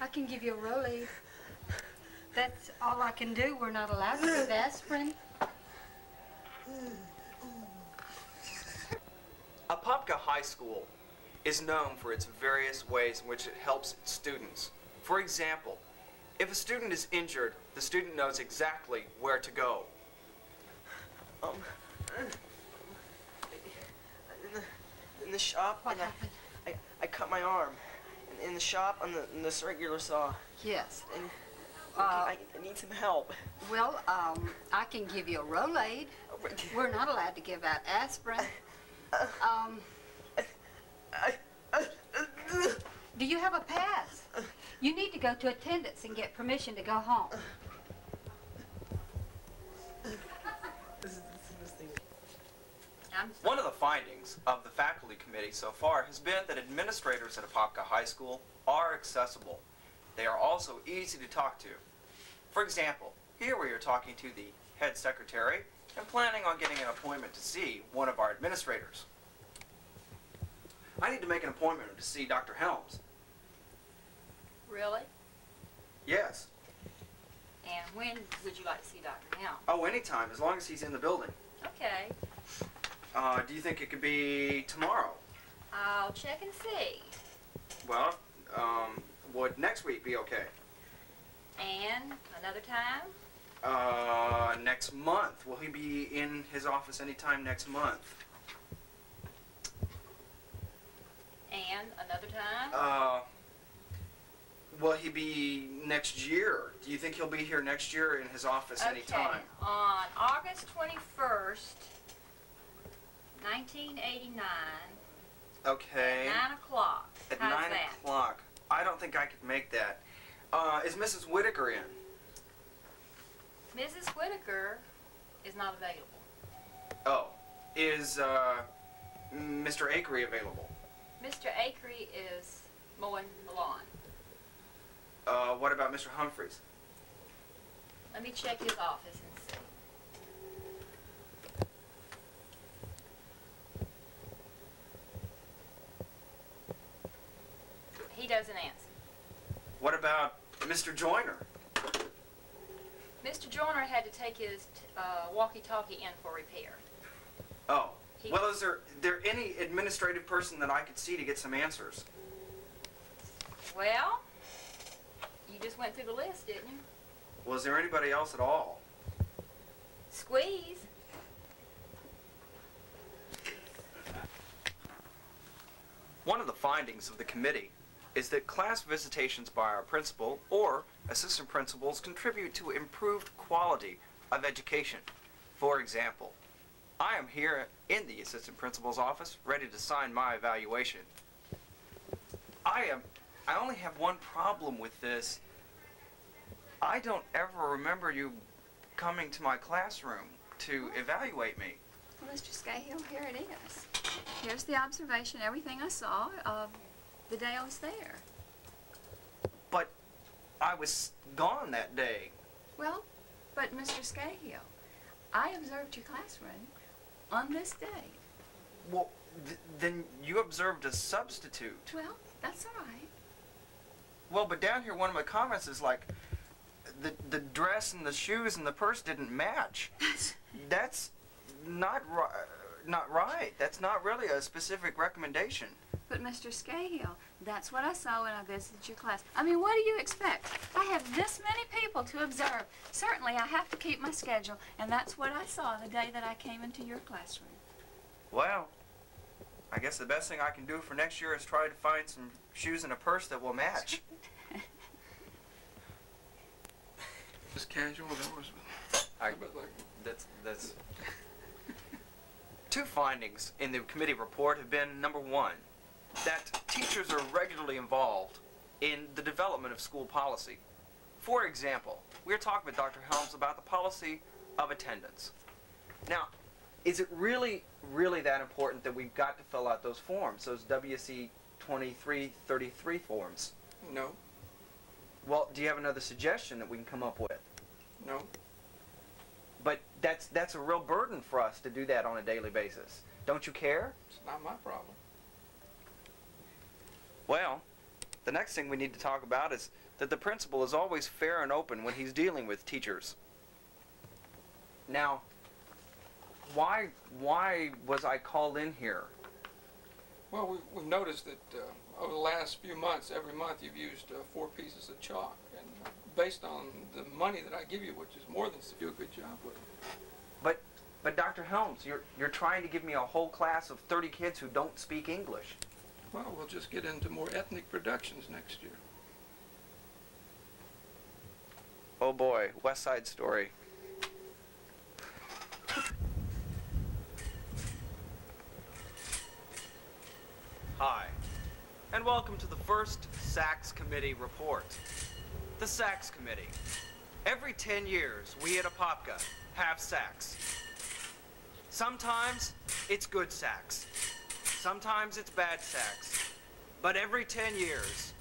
I can give you a Rolaids. That's all I can do. We're not allowed to give aspirin. Apopka High School is known for its various ways in which it helps its students. For example, if a student is injured, the student knows exactly where to go. Um, in the, in the shop, and I, I, I cut my arm. In, in the shop, on the, in the circular saw. Yes. And Uh, I, I need some help. Well, um, I can give you a Rolaid. We're not allowed to give out aspirin. Um, do you have a pass? You need to go to attendance and get permission to go home. One of the findings of the faculty committee so far has been that administrators at Apopka High School are accessible. They are also easy to talk to. For example, here we are talking to the head secretary and planning on getting an appointment to see one of our administrators. I need to make an appointment to see Dr. Helms. Really? Yes. And when would you like to see Dr. Helms? Oh, anytime, as long as he's in the building. Okay. Uh, do you think it could be tomorrow? I'll check and see. Well, um, would next week be okay? And another time? Uh, next month. Will he be in his office anytime next month? And another time? Uh, will he be next year? Do you think he'll be here next year in his office okay. anytime? On August 21st, 1989, Okay. at 9 o'clock. At How's 9 that? o'clock. I don't think I could make that. Uh, is Mrs. Whitaker in? Mrs. Whitaker is not available. Oh. Is, uh, Mr. Akery available? Mr. Akery is mowing the lawn. Uh, what about Mr. Humphreys? Let me check his office and see. He doesn't answer. What about Mr. Joyner? Mr. Joyner had to take his uh, walkie-talkie in for repair. Oh. He- Well, is there, there any administrative person that I could see to get some answers? Well, you just went through the list, didn't you? Was there anybody else at all? Squeeze. One of the findings of the committee is that class visitations by our principal or assistant principals contribute to improved quality of education. For example, I am here in the assistant principal's office ready to sign my evaluation. I am I only have one problem with this. I don't ever remember you coming to my classroom to evaluate me. Well, Mr. Scahill, here it is. Here's the observation, everything I saw of the day I was there. But I was gone that day. Well, but Mr. Scahill, I observed your classroom on this day. Well, th- then you observed a substitute. Well, that's all right. Well, but down here, one of my comments is like, the the dress and the shoes and the purse didn't match. That's not not right. That's not really a specific recommendation. But Mr. Scahill, that's what I saw when I visited your class. I mean, what do you expect? I have this many people to observe. Certainly, I have to keep my schedule, and that's what I saw the day that I came into your classroom. Well, I guess the best thing I can do for next year is try to find some shoes and a purse that will match. Just casual, that was. I, that's that's. Two findings in the committee report have been number one, that teachers are regularly involved in the development of school policy. For example, we are talking with Dr. Helms about the policy of attendance. Now, is it really, really that important that we've got to fill out those forms, those WC 2333 forms? No. Well, do you have another suggestion that we can come up with? No. But that's that's a real burden for us to do that on a daily basis. Don't you care? It's not my problem. Well, the next thing we need to talk about is that the principal is always fair and open when he's dealing with teachers. Now, why why was I called in here? Well, we, we've noticed that uh, over the last few months, every month you've used uh, four pieces of chalk. And based on the money that I give you, which is more than you do a good job with. But but Dr. Helms, you're you're trying to give me a whole class of 30 kids who don't speak English. Well, we'll just get into more ethnic productions next year. Oh boy, West Side Story. Hi, and welcome to the first SACS Committee report. The SACS Committee. Every 10 years, we at Apopka have SACS. Sometimes it's good SACS. Sometimes it's bad SACS. But every 10 years,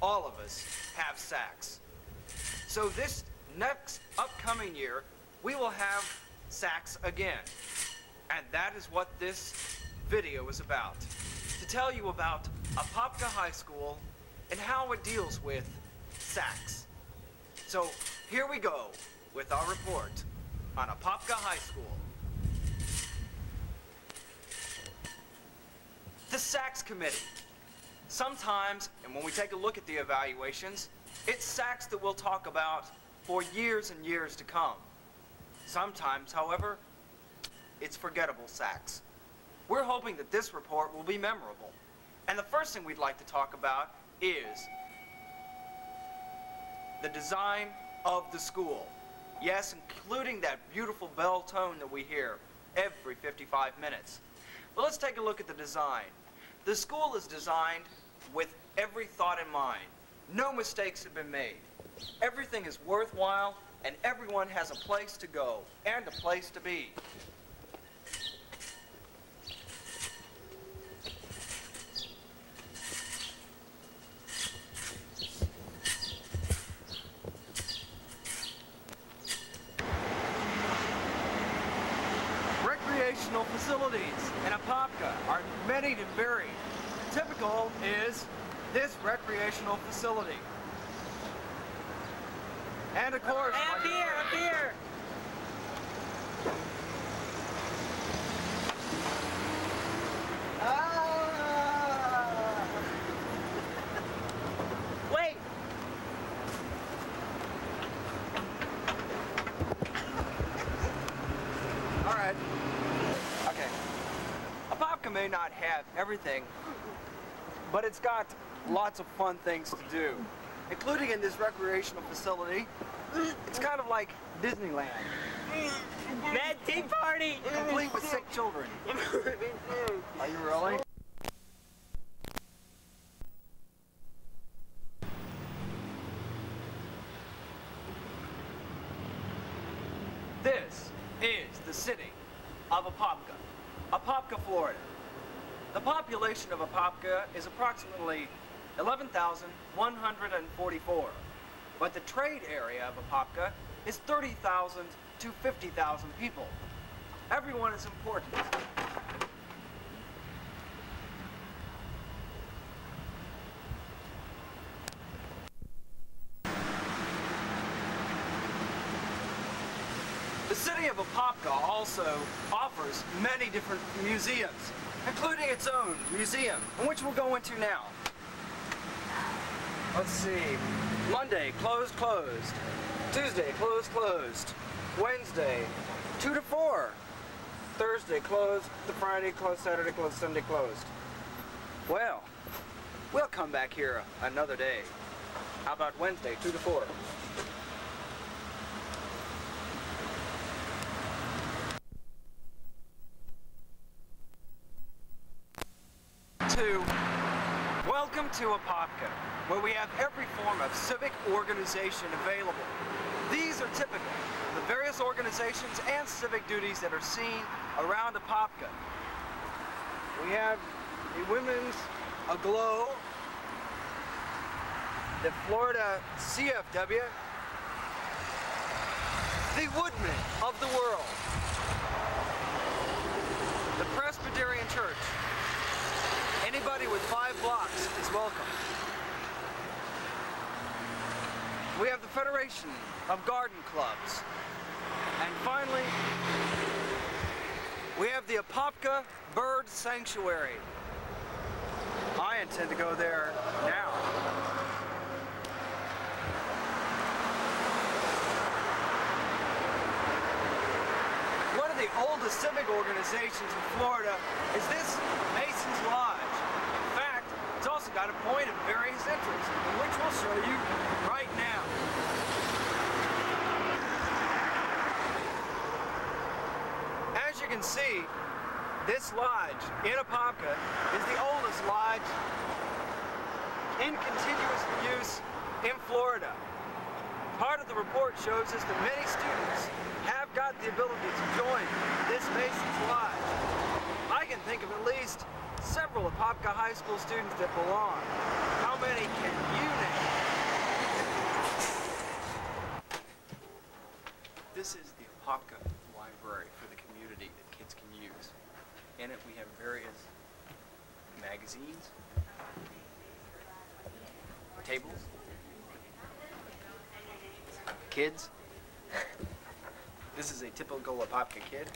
all of us have SACS. So this next upcoming year, we will have SACS again. And that is what this video is about. To tell you about Apopka High School and how it deals with SACS. So here we go with our report on Apopka High School. The SACS Committee. Sometimes, and when we take a look at the evaluations, it's SACS that we'll talk about for years and years to come. Sometimes, however, it's forgettable SACS. We're hoping that this report will be memorable. And the first thing we'd like to talk about is the design of the school. Yes, including that beautiful bell tone that we hear every 55 minutes. But let's take a look at the design. The school is designed with every thought in mind. No mistakes have been made. Everything is worthwhile, and everyone has a place to go and a place to be. Recreational facilities in Apopka are many and varied. Typical is this recreational facility. And of course, Up here, up here. Ah. Wait. All right. Okay. Apopka may not have everything, but it's got lots of fun things to do, including in this recreational facility. It's kind of like Disneyland. Mad Tea Party. Complete with sick children. Are you really? This is the city of Apopka, Apopka, Florida. The population of Apopka is approximately 11,144, but the trade area of Apopka is 30,000 to 50,000 people. Everyone is important. The city of Apopka also offers many different museums, including its own museum, which we'll go into now. Let's see. Monday, closed, closed. Tuesday, closed, closed. Wednesday, 2 to 4. Thursday, closed. The Friday, closed. Saturday, closed. Sunday, closed. Well, we'll come back here another day. How about Wednesday, 2 to 4? to Welcome to Apopka, where we have every form of civic organization available. These are typical the various organizations and civic duties that are seen around Apopka. We have the Women's Aglow, the Florida CFW, the woodmen of the world. The Presbyterian Church. Anybody with five blocks is welcome. We have the Federation of Garden Clubs. And finally, we have the Apopka Bird Sanctuary. I intend to go there now. One of the oldest civic organizations in Florida is this Mason's Lodge. In fact, it's also got a point of various interest, which we'll show you right now. As you can see, this lodge in Apopka is the oldest lodge in continuous use in Florida. Part of the report shows us that many students have got the ability to join this Mason's Lodge. I can think of at least several Apopka High School students that belong. How many can you name? This is the Apopka Library for the community that kids can use. In it we have various magazines, tables, kids. This is a typical Apopka kid.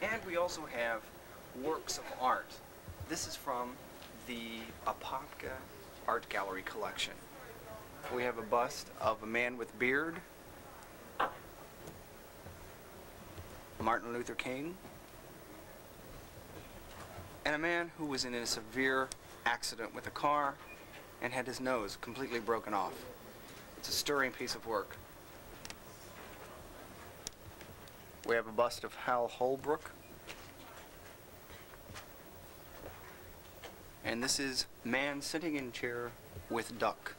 And we also have works of art. This is from the Apopka Art Gallery collection. We have a bust of a man with beard, Martin Luther King, and a man who was in a severe accident with a car and had his nose completely broken off. It's a stirring piece of work. We have a bust of Hal Holbrook. And this is man sitting in chair with duck.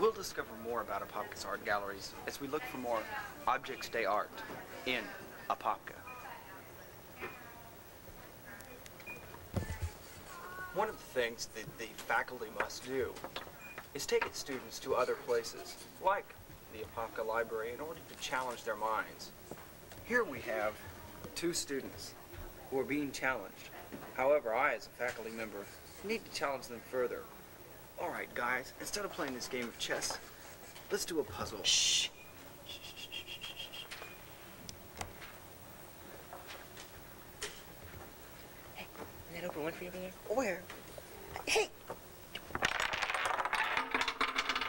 We'll discover more about Apopka's art galleries as we look for more Objects Day art in Apopka. One of the things that the faculty must do is take its students to other places, like the Apopka Library, in order to challenge their minds. Here we have two students who are being challenged. However, I, as a faculty member, need to challenge them further. All right, guys, instead of playing this game of chess, let's do a puzzle. Shh. Hey, Is that open one for you over there? Where? Hey!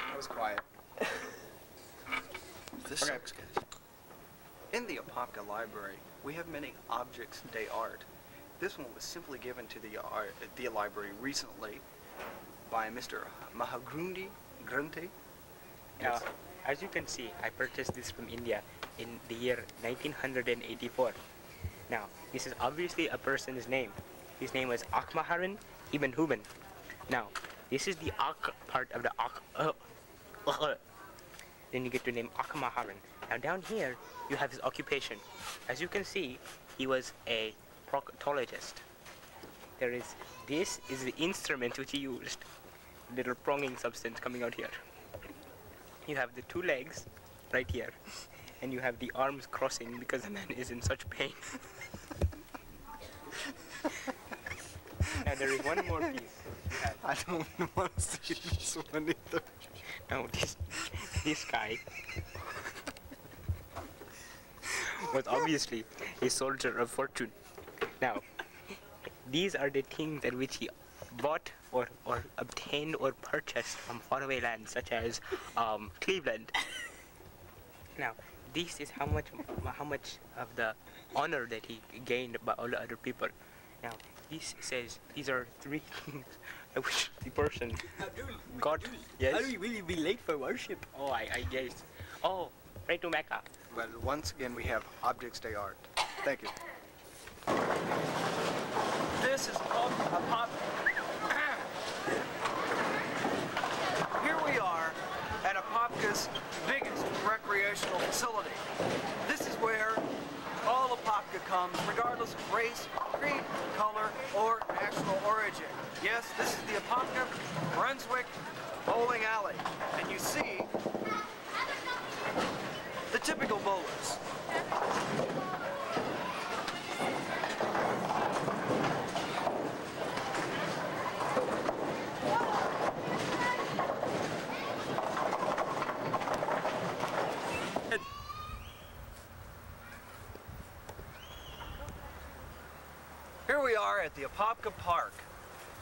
That was quiet. This Okay. sucks, guys. In the Apopka Library, we have many Objects de art. This one was simply given to the, art, the library recently by Mr. Mahagrundi Grunte. Now, as you can see, I purchased this from India in the year 1984. Now, this is obviously a person's name. His name was Akmaharan Ibn Huban. Now, this is the Ak part of the Ak. Uh, uh, then you get to name Akmaharan. Now, down here, you have his occupation. As you can see, he was a proctologist. There is, this is the instrument which he used. Little pronging substance coming out here. You have the two legs right here, and you have the arms crossing because the man is in such pain. now there is one more piece. I don't want to see this one either. Now this this guy was obviously a soldier of fortune. Now these are the things at which he bought or, or obtained or purchased from faraway lands such as um, Cleveland. Now this is how much how much of the honor that he gained by all the other people. Now this says these are three things at which the person got. Yes. How do we really be late for worship? Oh, I, I guess. Oh, right to Mecca. But once again, we have Objects Day art. Thank you. This is called a pop. Here we are at Apopka's biggest recreational facility. This is where all Apopka comes, regardless of race, creed, color, or national origin. Yes, this is the Apopka Brunswick bowling alley, and you see the typical bowlers. Here we are at the Apopka Park.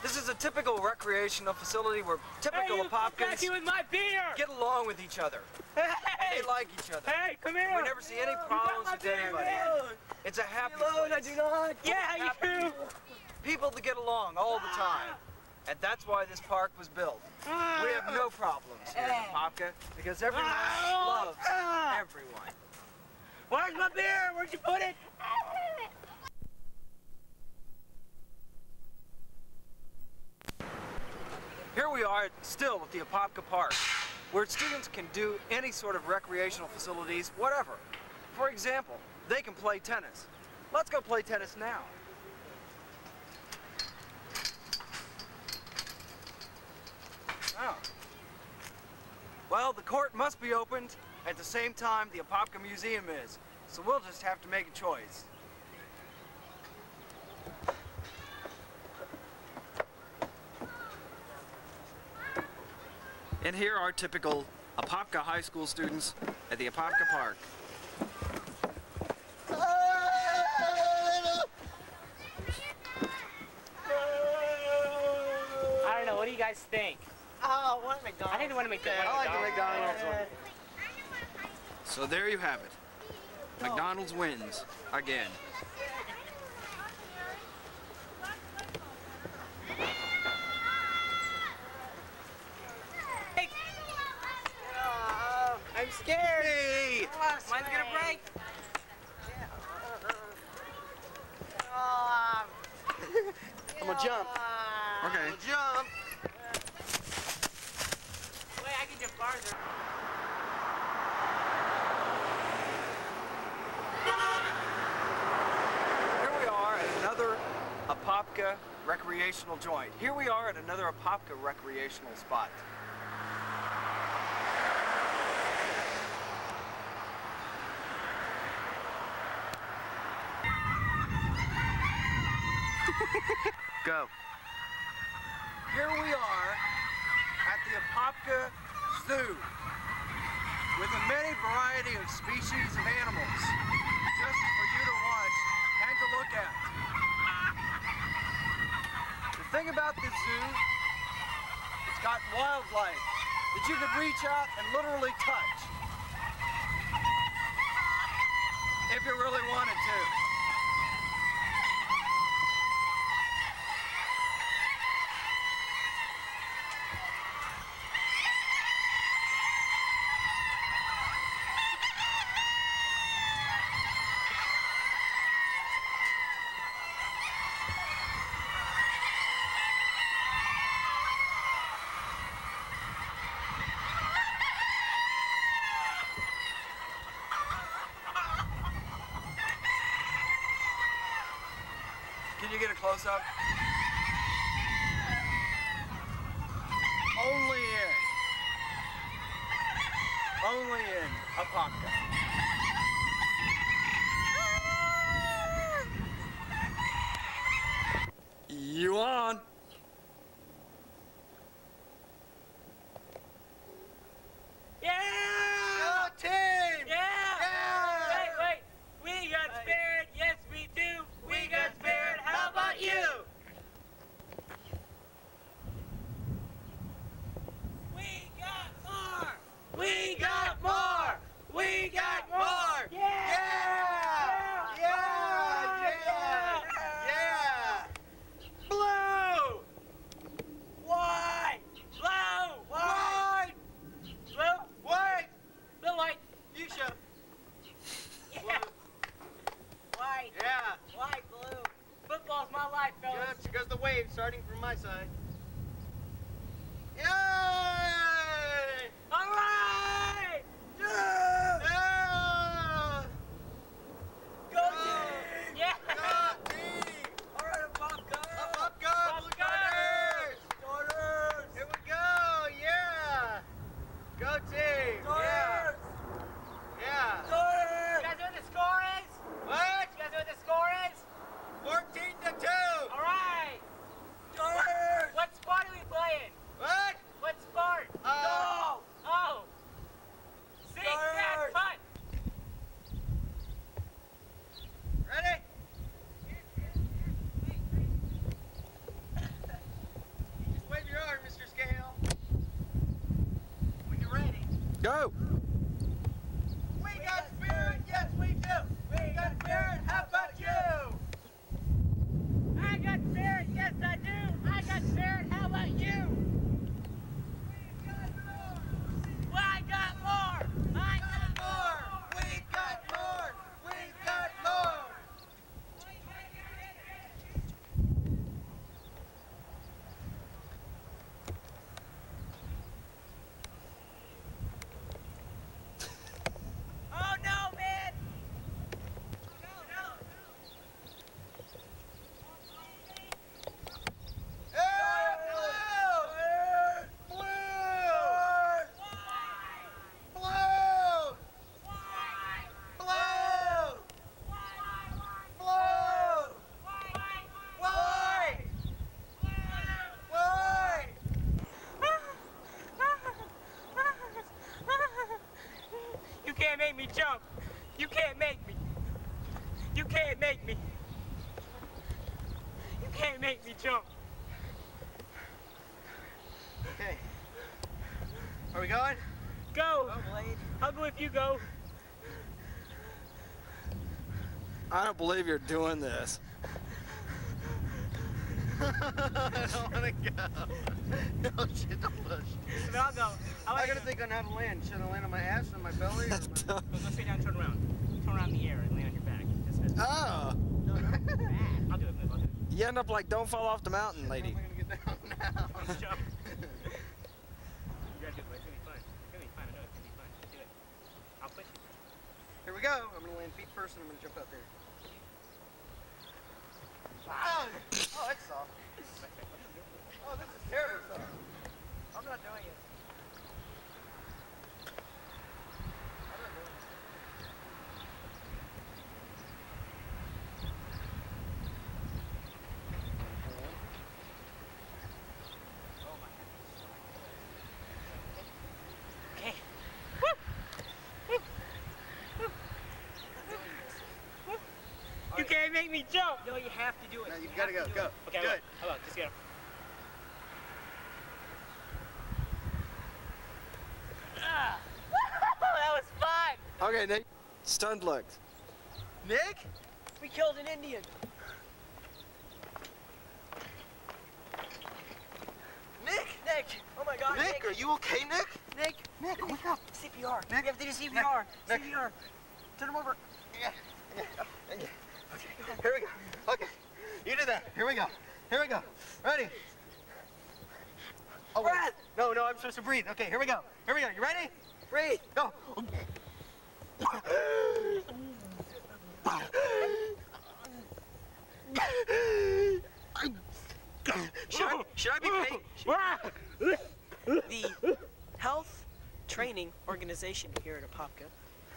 This is a typical recreational facility where typical Hey, Apopkans fucking with my beer! get along with each other. Hey! They like each other. Hey, come here! We never see any problems with anybody. man! It's a happy Alone, place. I do not. Yeah, you do. People. to get along all the time. And that's why this park was built. We have no problems here in Apopka because everyone Ah. loves Ah. everyone. Where's my beer? Where'd you put it? Here we are still at the Apopka Park, where students can do any sort of recreational facilities, whatever. For example, they can play tennis. Let's go play tennis now. Oh. Well, the court must be opened at the same time the Apopka Museum is, so we'll just have to make a choice. And here are typical Apopka High School students at the Apopka Park. I don't know. What do you guys think? Oh, what McDonald's? I think the one at McDonald's. I like the McDonald's one. So there you have it. Oh. McDonald's wins again. Oh, I'm scared. Hey! Mine's gonna break. I'm gonna jump. Uh, okay. Jump. Wait, I can jump farther. Here we are at another Apopka recreational joint. Here we are at another Apopka recreational spot. Go. Here we are at the Apopka Zoo with a many variety of species of animals just for you to watch and to look at. The thing about this zoo, it's got wildlife that you could reach out and literally touch if you really wanted to. Close up? Only in. Only in Apopka. Make me jump. You can't make me. You can't make me. You can't make me jump. Okay. Are we going? Go. Oh, I'll go if you go. I don't believe you're doing this. I don't want to go. No shit, don't push. No, I'll go. I I gotta think on how to land. Should I land on my ass, on my belly, or my... Go, go straight down, turn around. Turn around in the air and land on your back. Just. Oh. No, no. I'll do it, I'll do it. You end up like don't fall off the mountain, lady. Jump. you gotta do it, but it's gonna be fun. It's gonna be fun. I know it's gonna be fun. Do it. I'll push you. Here we go. I'm gonna land feet first, and I'm gonna jump out there. Ah! Oh, that's soft. Oh, this is terribly soft. I'm not doing it. Okay. You can't make me jump. No, you have to do it. No, you gotta go. Go. Okay, Do I will. it. I will. Just go. Ah. that was fun. Okay, Nick. Stunned look. Nick? We killed an Indian. Nick! Nick! Oh my god, Nick, are you okay, Nick? Nick! Nick, wake up! CPR. Nick, you have to do CPR. Nick. CPR. Turn him over. Yeah. Yeah. Here we go. Okay. You do that. Here we go. Here we go. Ready? Oh, wait. Breath! No, no, I'm supposed to breathe. Okay, here we go. Here we go. You ready? Breathe. Go. Should I, should I be paying? the Health Training Organization here at Apopka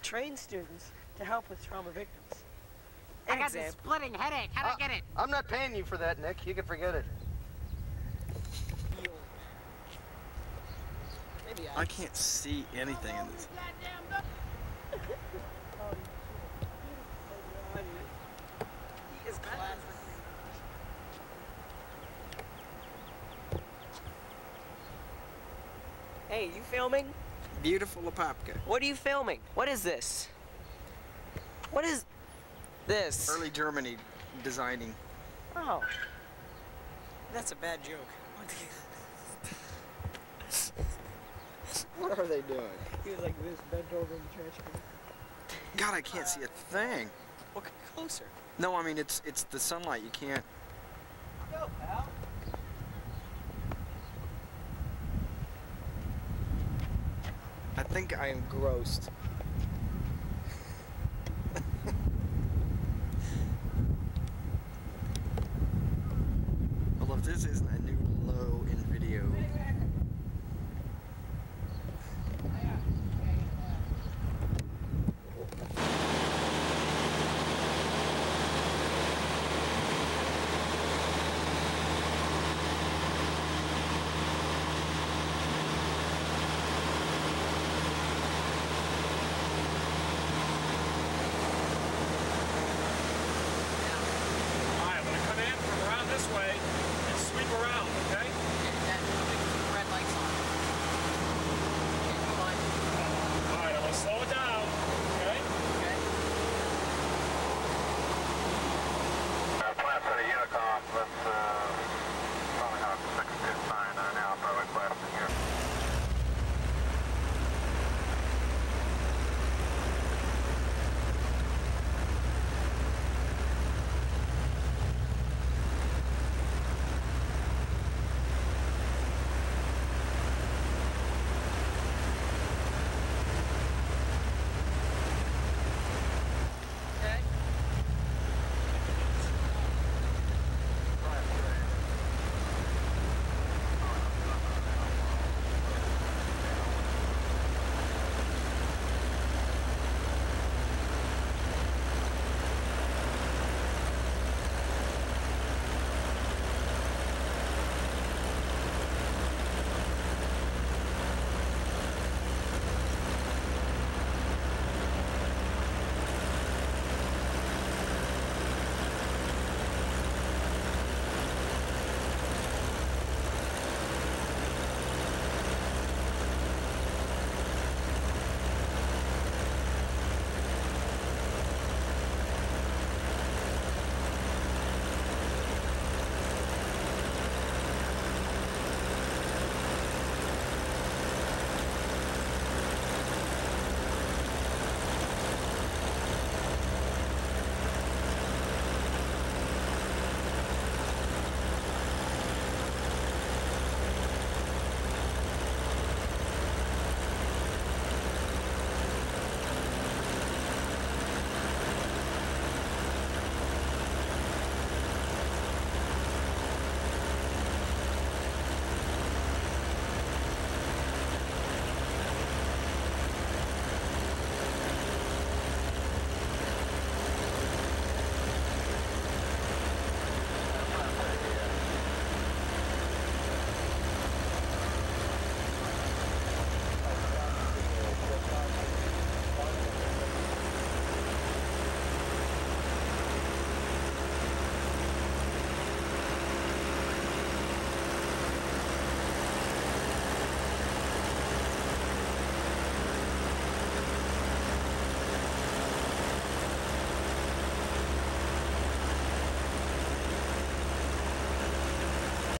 trains students to help with trauma victims. I got this splitting headache. How'd I uh, get it? I'm not paying you for that, Nick. You can forget it. Maybe I can't see anything in this. He is classic. Hey, you filming? Beautiful Apopka. What are you filming? What is this? What is this? Early Germany designing. Oh. That's a bad joke. What are they doing? He was like this, bent over in the trash can. God, I can't see a thing. Well, c- closer. No, I mean it's it's the sunlight. You can't. Go, pal. I think I am grossed.